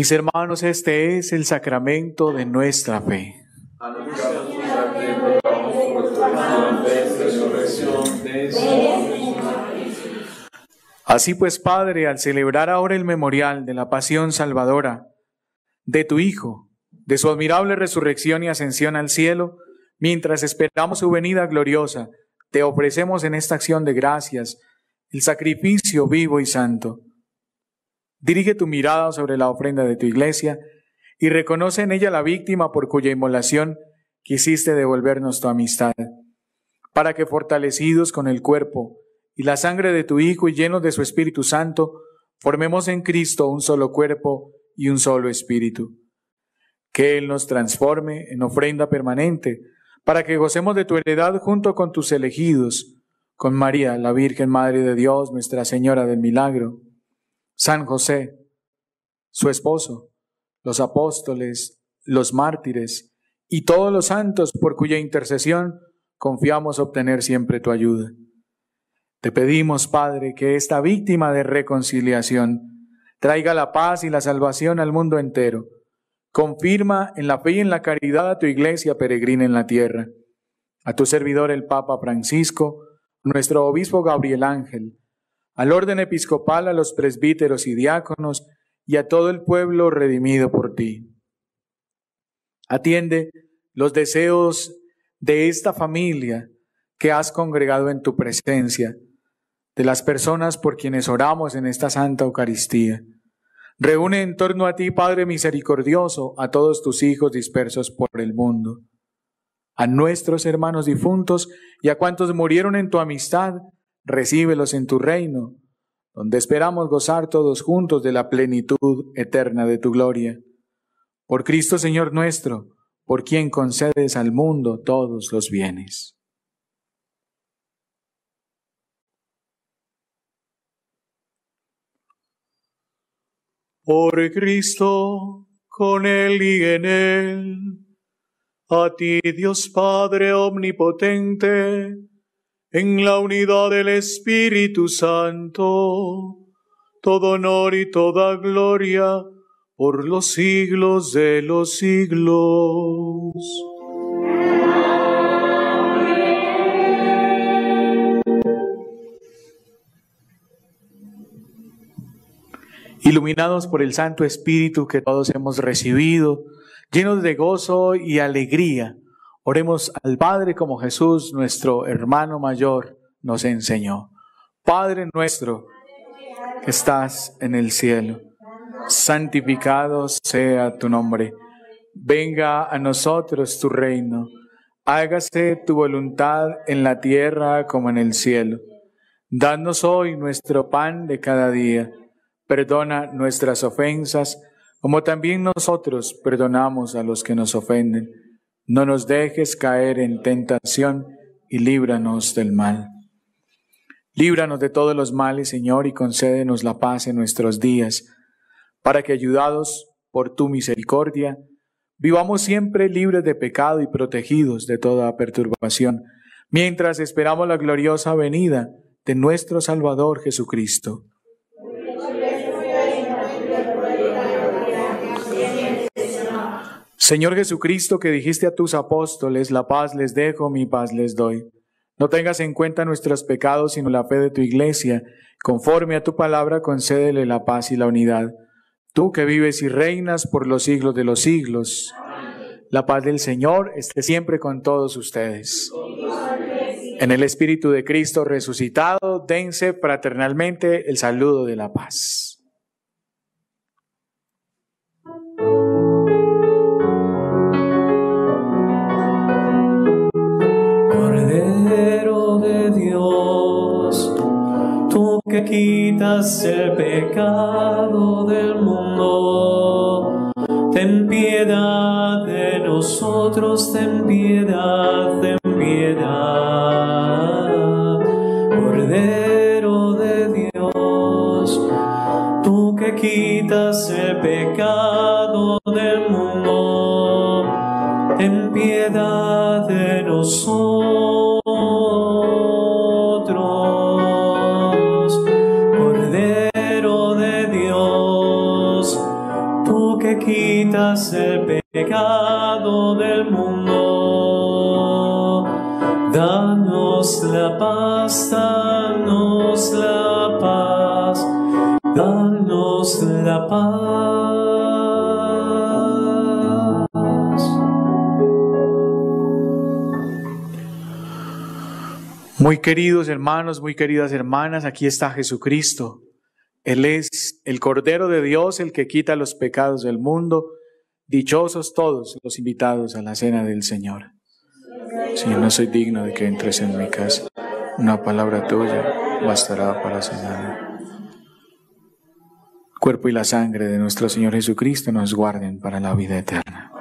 Mis hermanos, este es el sacramento de nuestra fe. Así pues, Padre, al celebrar ahora el memorial de la pasión salvadora de tu Hijo, de su admirable resurrección y ascensión al cielo, mientras esperamos su venida gloriosa, te ofrecemos en esta acción de gracias el sacrificio vivo y santo Dirige tu mirada sobre la ofrenda de tu iglesia y reconoce en ella la víctima por cuya inmolación quisiste devolvernos tu amistad, para que fortalecidos con el cuerpo y la sangre de tu Hijo y llenos de su Espíritu Santo, formemos en Cristo un solo cuerpo y un solo espíritu. Que Él nos transforme en ofrenda permanente, para que gocemos de tu heredad junto con tus elegidos, con María, la Virgen Madre de Dios, Nuestra Señora del Milagro San José, su esposo, los apóstoles, los mártires y todos los santos por cuya intercesión confiamos obtener siempre tu ayuda. Te pedimos, Padre, que esta víctima de reconciliación traiga la paz y la salvación al mundo entero. Confirma en la fe y en la caridad a tu iglesia peregrina en la tierra, a tu servidor el Papa Francisco, nuestro obispo Gabriel Ángel, al orden episcopal, a los presbíteros y diáconos y a todo el pueblo redimido por ti. Atiende los deseos de esta familia que has congregado en tu presencia, de las personas por quienes oramos en esta Santa Eucaristía. Reúne en torno a ti, Padre misericordioso, a todos tus hijos dispersos por el mundo, a nuestros hermanos difuntos y a cuantos murieron en tu amistad, recíbelos en tu reino, donde esperamos gozar todos juntos de la plenitud eterna de tu gloria. Por Cristo Señor nuestro, por quien concedes al mundo todos los bienes. Por Cristo, con Él y en Él, a ti Dios Padre Omnipotente, en la unidad del Espíritu Santo, todo honor y toda gloria por los siglos de los siglos. Iluminados por el Santo Espíritu que todos hemos recibido, llenos de gozo y alegría, Oremos al Padre como Jesús, nuestro hermano mayor, nos enseñó. Padre nuestro que estás en el cielo, santificado sea tu nombre. Venga a nosotros tu reino. Hágase tu voluntad en la tierra como en el cielo. Danos hoy nuestro pan de cada día. Perdona nuestras ofensas como también nosotros perdonamos a los que nos ofenden. No nos dejes caer en tentación y líbranos del mal. Líbranos de todos los males, Señor, y concédenos la paz en nuestros días, para que, ayudados por tu misericordia, vivamos siempre libres de pecado y protegidos de toda perturbación, mientras esperamos la gloriosa venida de nuestro Salvador Jesucristo. Señor Jesucristo, que dijiste a tus apóstoles, la paz les dejo, mi paz les doy. No tengas en cuenta nuestros pecados, sino la fe de tu iglesia. Conforme a tu palabra, concédele la paz y la unidad. Tú que vives y reinas por los siglos de los siglos. La paz del Señor esté siempre con todos ustedes. En el Espíritu de Cristo resucitado, dense fraternalmente el saludo de la paz. Que quitas el pecado del mundo, ten piedad de nosotros, ten piedad, ten piedad. Muy queridos hermanos, muy queridas hermanas, aquí está Jesucristo. Él es el Cordero de Dios, el que quita los pecados del mundo. Dichosos todos los invitados a la cena del Señor. Señor, no soy digno de que entres en mi casa. Una palabra tuya bastará para sanarme. El cuerpo y la sangre de nuestro Señor Jesucristo nos guarden para la vida eterna.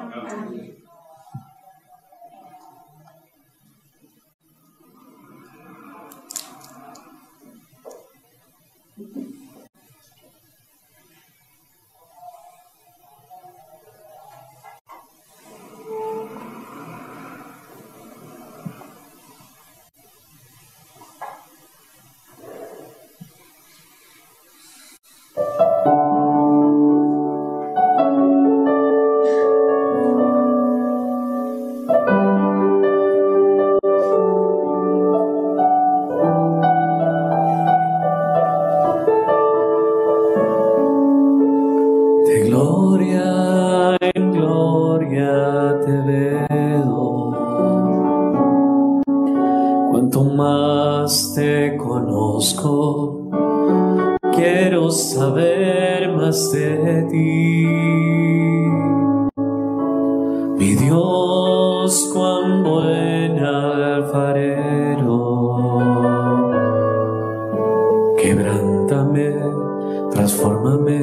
Quebrántame, transfórmame,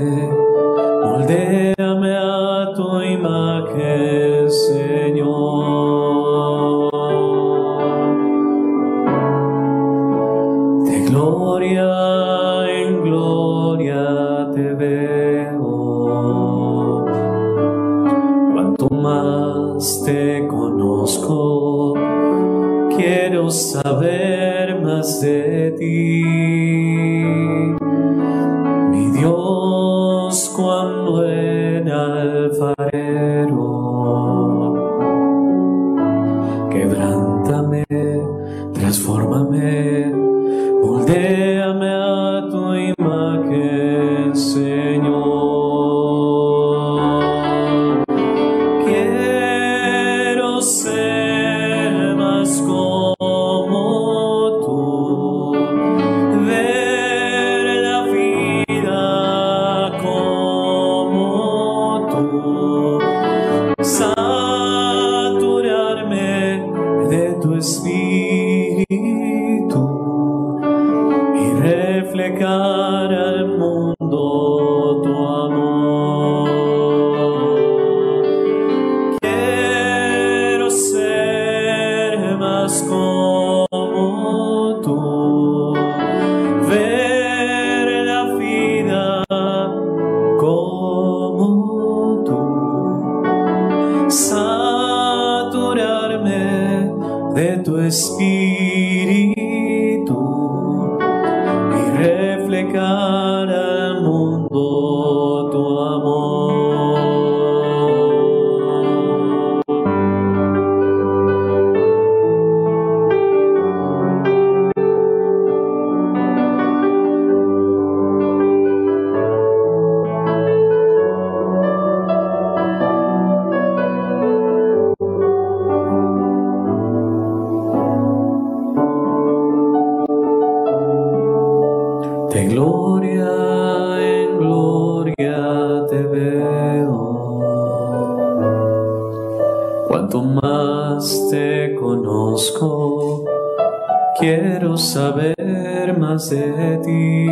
saber más de ti.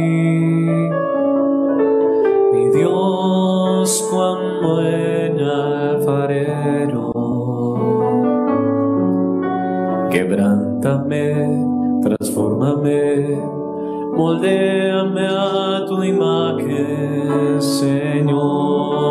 Mi Dios, cuán buen alfarero. Quebrántame, transfórmame, moldéame a tu imagen, Señor.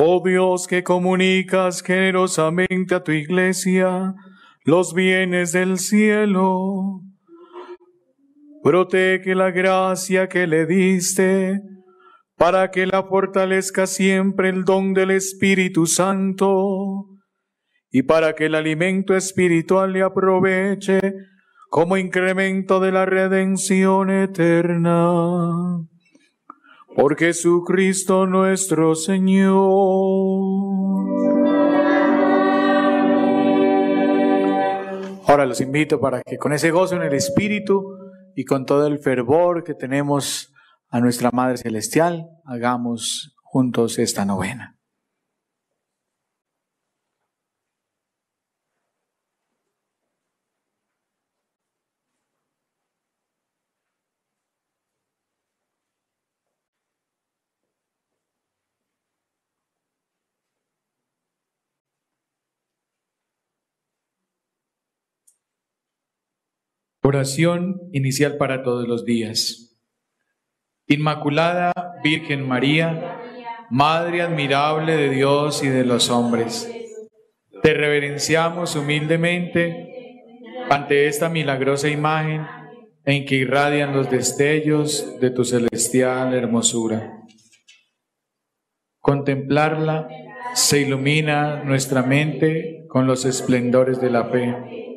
Oh Dios que comunicas generosamente a tu iglesia los bienes del cielo, protege la gracia que le diste para que la fortalezca siempre el don del Espíritu Santo y para que el alimento espiritual le aproveche como incremento de la redención eterna. Por Jesucristo nuestro Señor. Ahora los invito para que con ese gozo en el Espíritu y con todo el fervor que tenemos a nuestra Madre Celestial, hagamos juntos esta novena. Oración inicial para todos los días. Inmaculada Virgen María, Madre admirable de Dios y de los hombres, te reverenciamos humildemente ante esta milagrosa imagen en que irradian los destellos de tu celestial hermosura. Contemplarla se ilumina nuestra mente con los esplendores de la fe.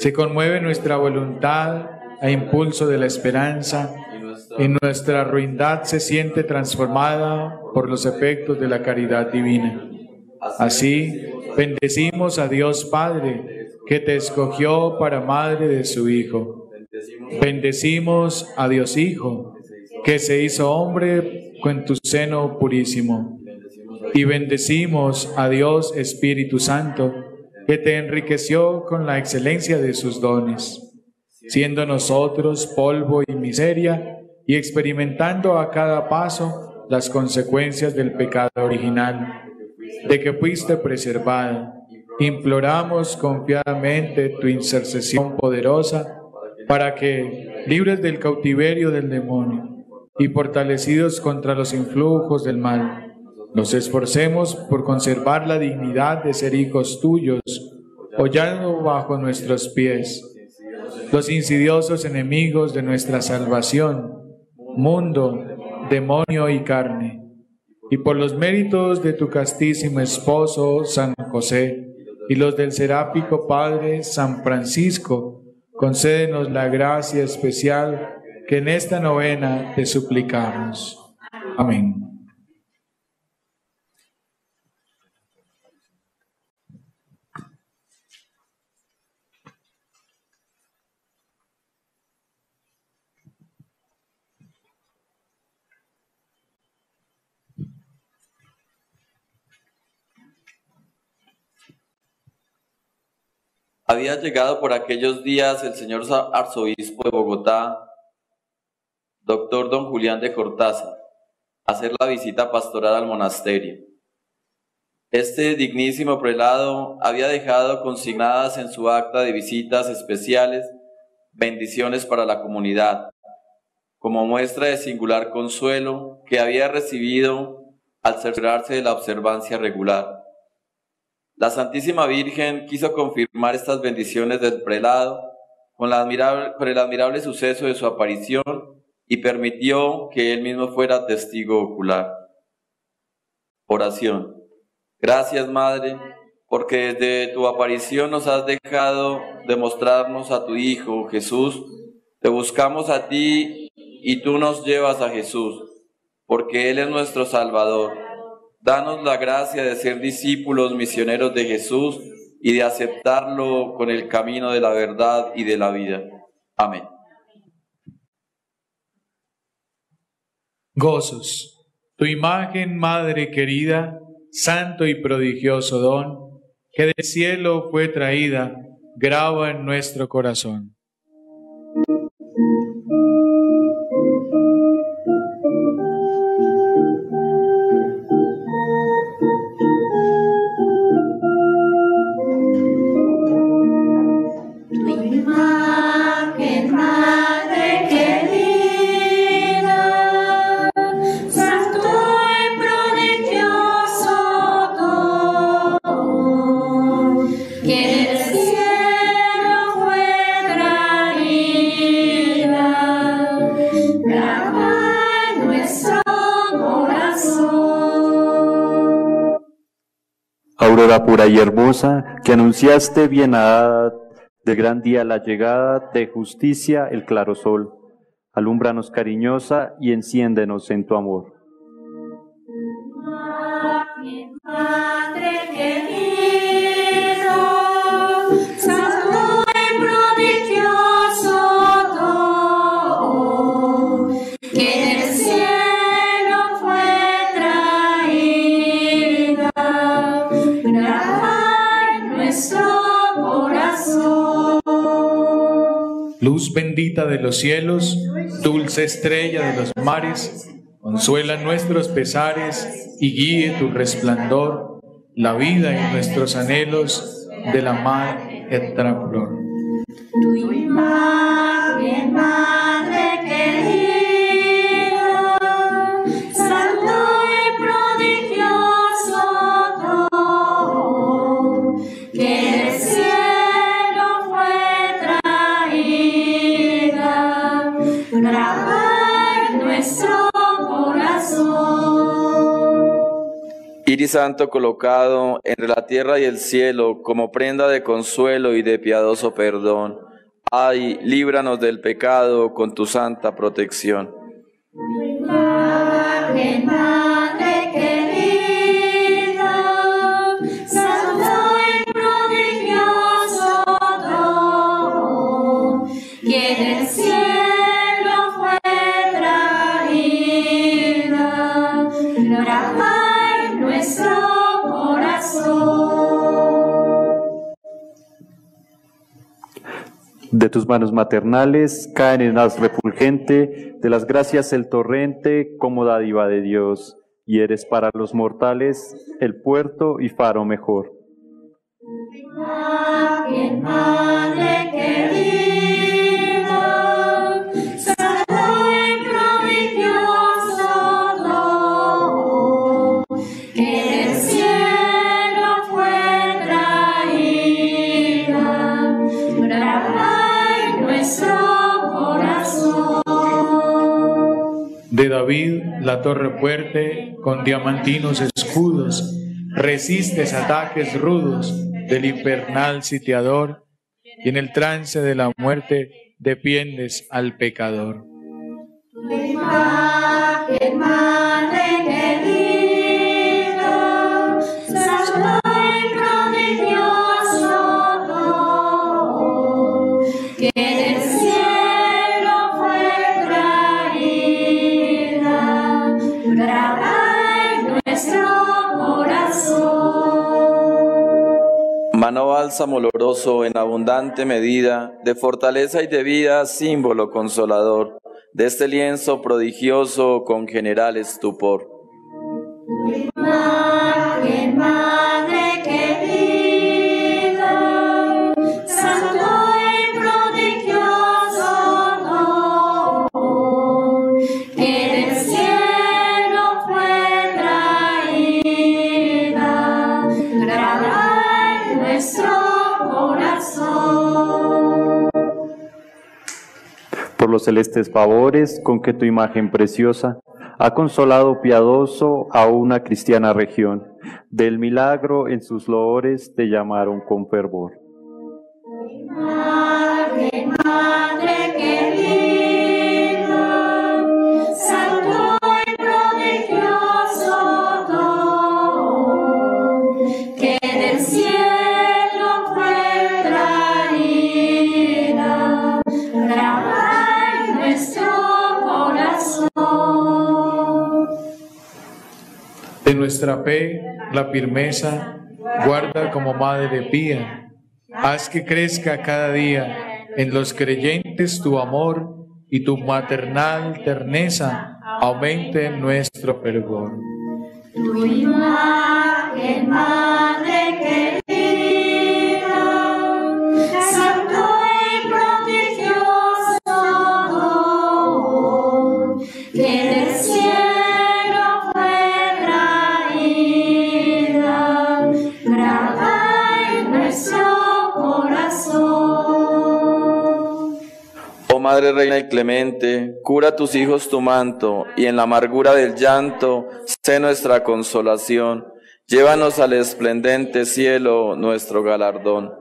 Se conmueve nuestra voluntad a impulso de la esperanza y nuestra ruindad se siente transformada por los efectos de la caridad divina. Así, bendecimos a Dios Padre, que te escogió para madre de su Hijo. Bendecimos a Dios Hijo, que se hizo hombre con tu seno purísimo. Y bendecimos a Dios Espíritu Santo, que te enriqueció con la excelencia de sus dones, siendo nosotros polvo y miseria, y experimentando a cada paso las consecuencias del pecado original, de que fuiste preservada. Imploramos confiadamente tu intercesión poderosa para que, libres del cautiverio del demonio y fortalecidos contra los influjos del mal, nos esforcemos por conservar la dignidad de ser hijos tuyos, hollando bajo nuestros pies los insidiosos enemigos de nuestra salvación, mundo, demonio y carne, y por los méritos de tu castísimo esposo, San José, y los del seráfico Padre, San Francisco, concédenos la gracia especial que en esta novena te suplicamos. Amén. Había llegado por aquellos días el señor arzobispo de Bogotá, doctor don Julián de Cortázar, a hacer la visita pastoral al monasterio. Este dignísimo prelado había dejado consignadas en su acta de visitas especiales bendiciones para la comunidad, como muestra de singular consuelo que había recibido al cerciorarse de la observancia regular. La Santísima Virgen quiso confirmar estas bendiciones del prelado con, la admirable, el admirable suceso de su aparición y permitió que él mismo fuera testigo ocular. Oración. Gracias, Madre, porque desde tu aparición nos has dejado demostrarnos a tu Hijo Jesús. Te buscamos a ti y tú nos llevas a Jesús, porque Él es nuestro Salvador Danos la gracia de ser discípulos misioneros de Jesús y de aceptarlo con el camino de la verdad y de la vida. Amén. Gozos. Tu imagen, Madre querida, santo y prodigioso don, que del cielo fue traída, graba en nuestro corazón. Pura y hermosa, que anunciaste bienada del gran día la llegada de justicia, el claro sol. Alúmbranos cariñosa y enciéndenos en tu amor. Luz bendita de los cielos, dulce estrella de los mares, consuela nuestros pesares y guíe tu resplandor, la vida y nuestros anhelos de la mar eterna flor. Santo colocado entre la tierra y el cielo como prenda de consuelo y de piadoso perdón. Ay, líbranos del pecado con tu santa protección. De tus manos maternales caen en haz refulgente, de las gracias el torrente como dádiva de Dios, y eres para los mortales el puerto y faro mejor. Madre De David, la torre fuerte, con diamantinos escudos, resistes ataques rudos del infernal sitiador, y en el trance de la muerte defiendes al pecador. Oloroso en abundante medida, de fortaleza y de vida, símbolo consolador, de este lienzo prodigioso con general estupor. Celestes favores con que tu imagen preciosa ha consolado piadoso a una cristiana región. Del milagro en sus loores te llamaron con fervor. Nuestra fe, la firmeza, guarda como Madre pía. Haz que crezca cada día en los creyentes tu amor y tu maternal terneza aumente nuestro fervor. Reina y Clemente, cura a tus hijos tu manto, y en la amargura del llanto, sé nuestra consolación. Llévanos al esplendente cielo, nuestro galardón.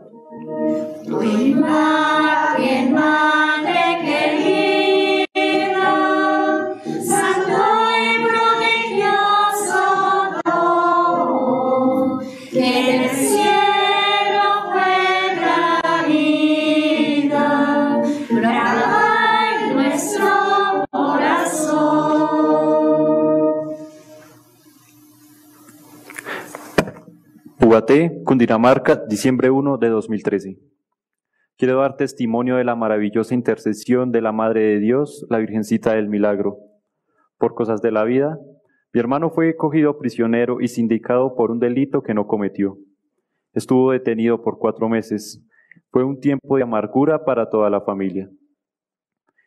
Cundinamarca, diciembre 1 de 2013. Quiero dar testimonio de la maravillosa intercesión de la Madre de Dios, la Virgencita del Milagro. Por cosas de la vida, mi hermano fue cogido prisionero y sindicado por un delito que no cometió. Estuvo detenido por cuatro meses. Fue un tiempo de amargura para toda la familia.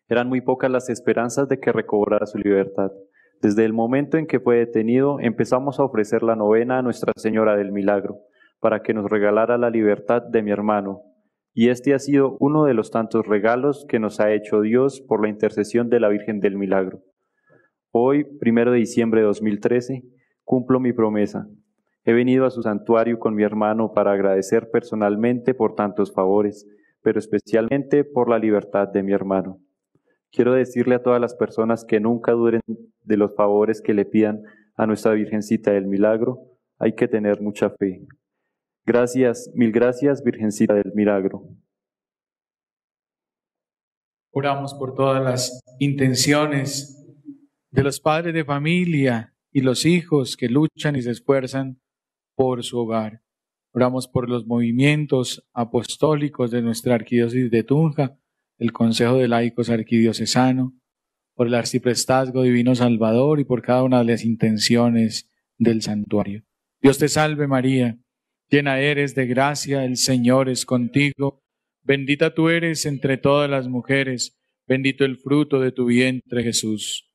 Eran muy pocas las esperanzas de que recobrara su libertad. Desde el momento en que fue detenido, empezamos a ofrecer la novena a Nuestra Señora del Milagro, para que nos regalara la libertad de mi hermano. Y este ha sido uno de los tantos regalos que nos ha hecho Dios por la intercesión de la Virgen del Milagro. Hoy, primero de diciembre de 2013, cumplo mi promesa. He venido a su santuario con mi hermano para agradecer personalmente por tantos favores, pero especialmente por la libertad de mi hermano. Quiero decirle a todas las personas que nunca duden de los favores que le pidan a nuestra Virgencita del Milagro. Hay que tener mucha fe. Gracias, mil gracias, Virgencita del Milagro. Oramos por todas las intenciones de los padres de familia y los hijos que luchan y se esfuerzan por su hogar. Oramos por los movimientos apostólicos de nuestra arquidiócesis de Tunja, el Consejo de Laicos Arquidiocesano, por el Arciprestazgo Divino Salvador y por cada una de las intenciones del santuario. Dios te salve María, llena eres de gracia, el Señor es contigo, bendita tú eres entre todas las mujeres, bendito el fruto de tu vientre Jesús.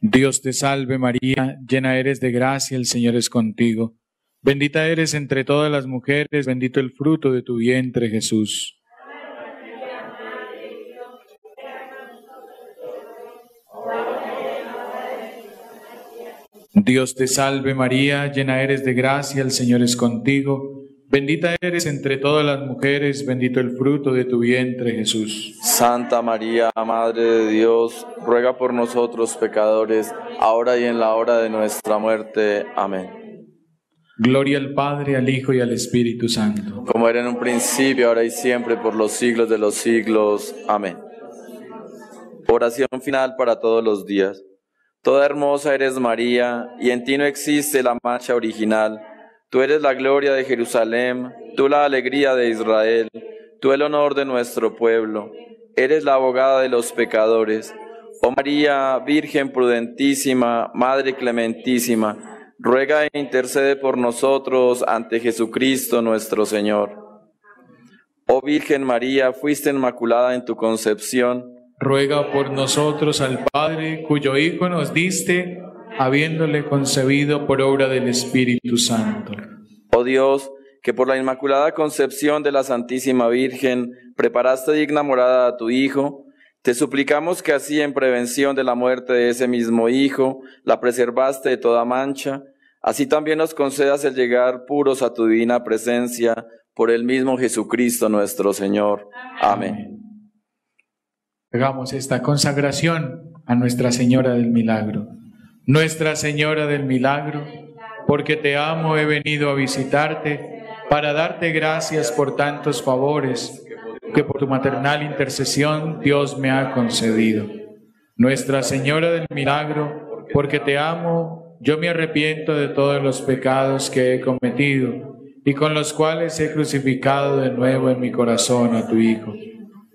Dios te salve María, llena eres de gracia, el Señor es contigo. Bendita eres entre todas las mujeres, bendito el fruto de tu vientre Jesús. Dios te salve María, llena eres de gracia, el Señor es contigo. Bendita eres entre todas las mujeres, bendito el fruto de tu vientre, Jesús. Santa María, Madre de Dios, ruega por nosotros pecadores, ahora y en la hora de nuestra muerte. Amén. Gloria al Padre, al Hijo y al Espíritu Santo. Como era en un principio, ahora y siempre, por los siglos de los siglos. Amén. Oración final para todos los días. Toda hermosa eres María, y en ti no existe la mancha original Tú eres la gloria de Jerusalén, tú la alegría de Israel, tú el honor de nuestro pueblo, eres la abogada de los pecadores. Oh María, Virgen prudentísima, Madre clementísima, ruega e intercede por nosotros ante Jesucristo nuestro Señor. Oh Virgen María, fuiste inmaculada en tu concepción. Ruega por nosotros al Padre, cuyo Hijo nos diste habiéndole concebido por obra del Espíritu Santo. Oh Dios, que por la Inmaculada Concepción de la Santísima Virgen preparaste digna morada a tu Hijo, te suplicamos que así en prevención de la muerte de ese mismo Hijo, la preservaste de toda mancha, así también nos concedas el llegar puros a tu divina presencia por el mismo Jesucristo nuestro Señor. Amén. Hagamos esta consagración a Nuestra Señora del Milagro. Nuestra Señora del Milagro, porque te amo he venido a visitarte para darte gracias por tantos favores que por tu maternal intercesión Dios me ha concedido. Nuestra Señora del Milagro, porque te amo, yo me arrepiento de todos los pecados que he cometido y con los cuales he crucificado de nuevo en mi corazón a tu Hijo.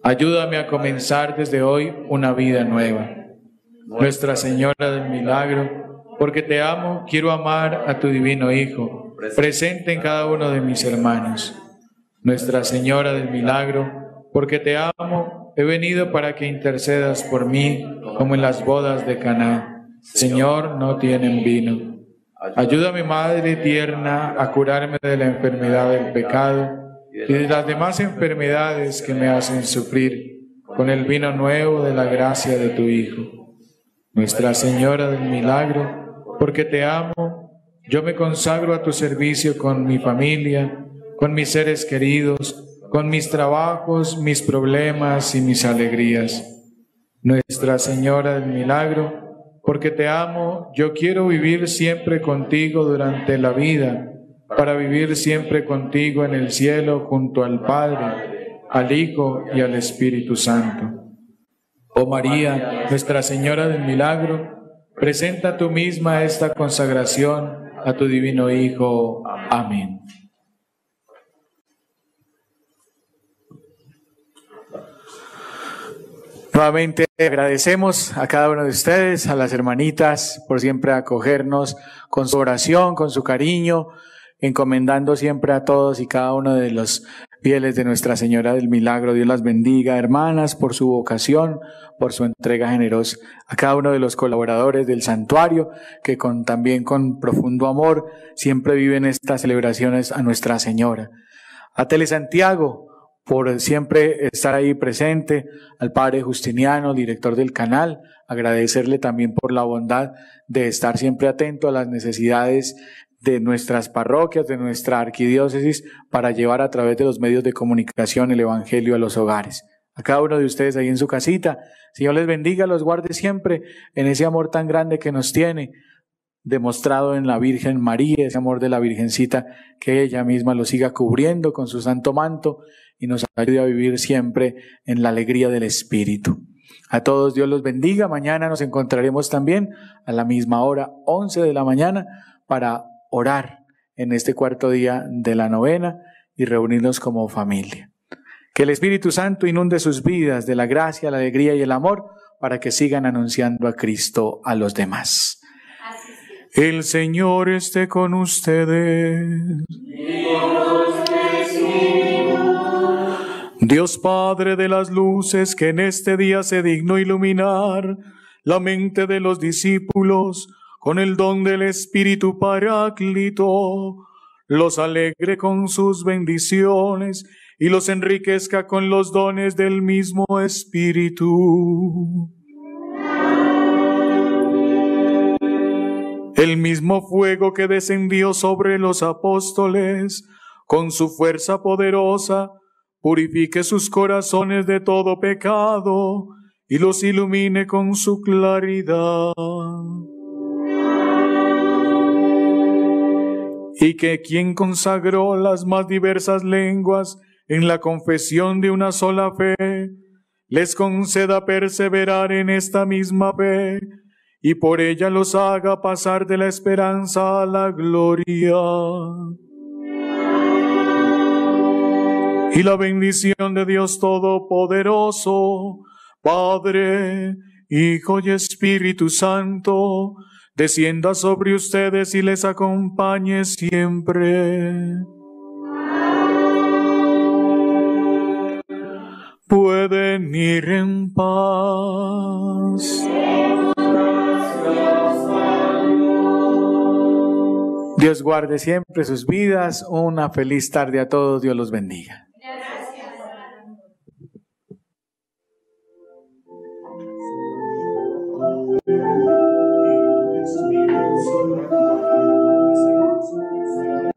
Ayúdame a comenzar desde hoy una vida nueva nuestra Señora del Milagro, porque te amo, quiero amar a tu divino Hijo, presente en cada uno de mis hermanos. Nuestra Señora del Milagro, porque te amo, he venido para que intercedas por mí como en las bodas de Caná. Señor, no tienen vino. Ayúdame, Madre tierna, a curarme de la enfermedad del pecado y de las demás enfermedades que me hacen sufrir con el vino nuevo de la gracia de tu Hijo. Nuestra Señora del Milagro, porque te amo, yo me consagro a tu servicio con mi familia, con mis seres queridos, con mis trabajos, mis problemas y mis alegrías. Nuestra Señora del Milagro, porque te amo, yo quiero vivir siempre contigo durante la vida, para vivir siempre contigo en el cielo junto al Padre, al Hijo y al Espíritu Santo. Oh María, Nuestra Señora del Milagro, presenta tú misma esta consagración a tu divino Hijo. Amén. Nuevamente agradecemos a cada uno de ustedes, a las hermanitas, por siempre acogernos con su oración, con su cariño, encomendando siempre a todos y cada uno de los fieles de Nuestra Señora del Milagro. Dios las bendiga, hermanas, por su vocación, por su entrega generosa. A cada uno de los colaboradores del santuario, que con, también con profundo amor siempre viven estas celebraciones a Nuestra Señora. A Tele Santiago, por siempre estar ahí presente, al Padre Justiniano, director del canal, agradecerle también por la bondad de estar siempre atento a las necesidades de nuestras parroquias, de nuestra arquidiócesis, para llevar a través de los medios de comunicación el Evangelio a los hogares. A cada uno de ustedes ahí en su casita, Señor les bendiga, los guarde siempre en ese amor tan grande que nos tiene, demostrado en la Virgen María, ese amor de la Virgencita, que ella misma lo siga cubriendo con su santo manto y nos ayude a vivir siempre en la alegría del Espíritu. A todos Dios los bendiga. Mañana nos encontraremos también a la misma hora, 11 de la mañana, para orar en este cuarto día de la novena y reunirnos como familia. Que el Espíritu Santo inunde sus vidas de la gracia, la alegría y el amor para que sigan anunciando a Cristo a los demás. El Señor esté con ustedes. Dios Padre de las luces, que en este día se dignó iluminar la mente de los discípulos con el don del Espíritu Paráclito, los alegre con sus bendiciones y los enriquezca con los dones del mismo Espíritu. El mismo fuego que descendió sobre los apóstoles con su fuerza poderosa, purifique sus corazones de todo pecado y los ilumine con su claridad. Y que quien consagró las más diversas lenguas en la confesión de una sola fe, les conceda perseverar en esta misma fe y por ella los haga pasar de la esperanza a la gloria. Y la bendición de Dios Todopoderoso, Padre, Hijo y Espíritu Santo, descienda sobre ustedes y les acompañe siempre. Pueden ir en paz. Dios guarde siempre sus vidas. Una feliz tarde a todos. Dios los bendiga. すごい。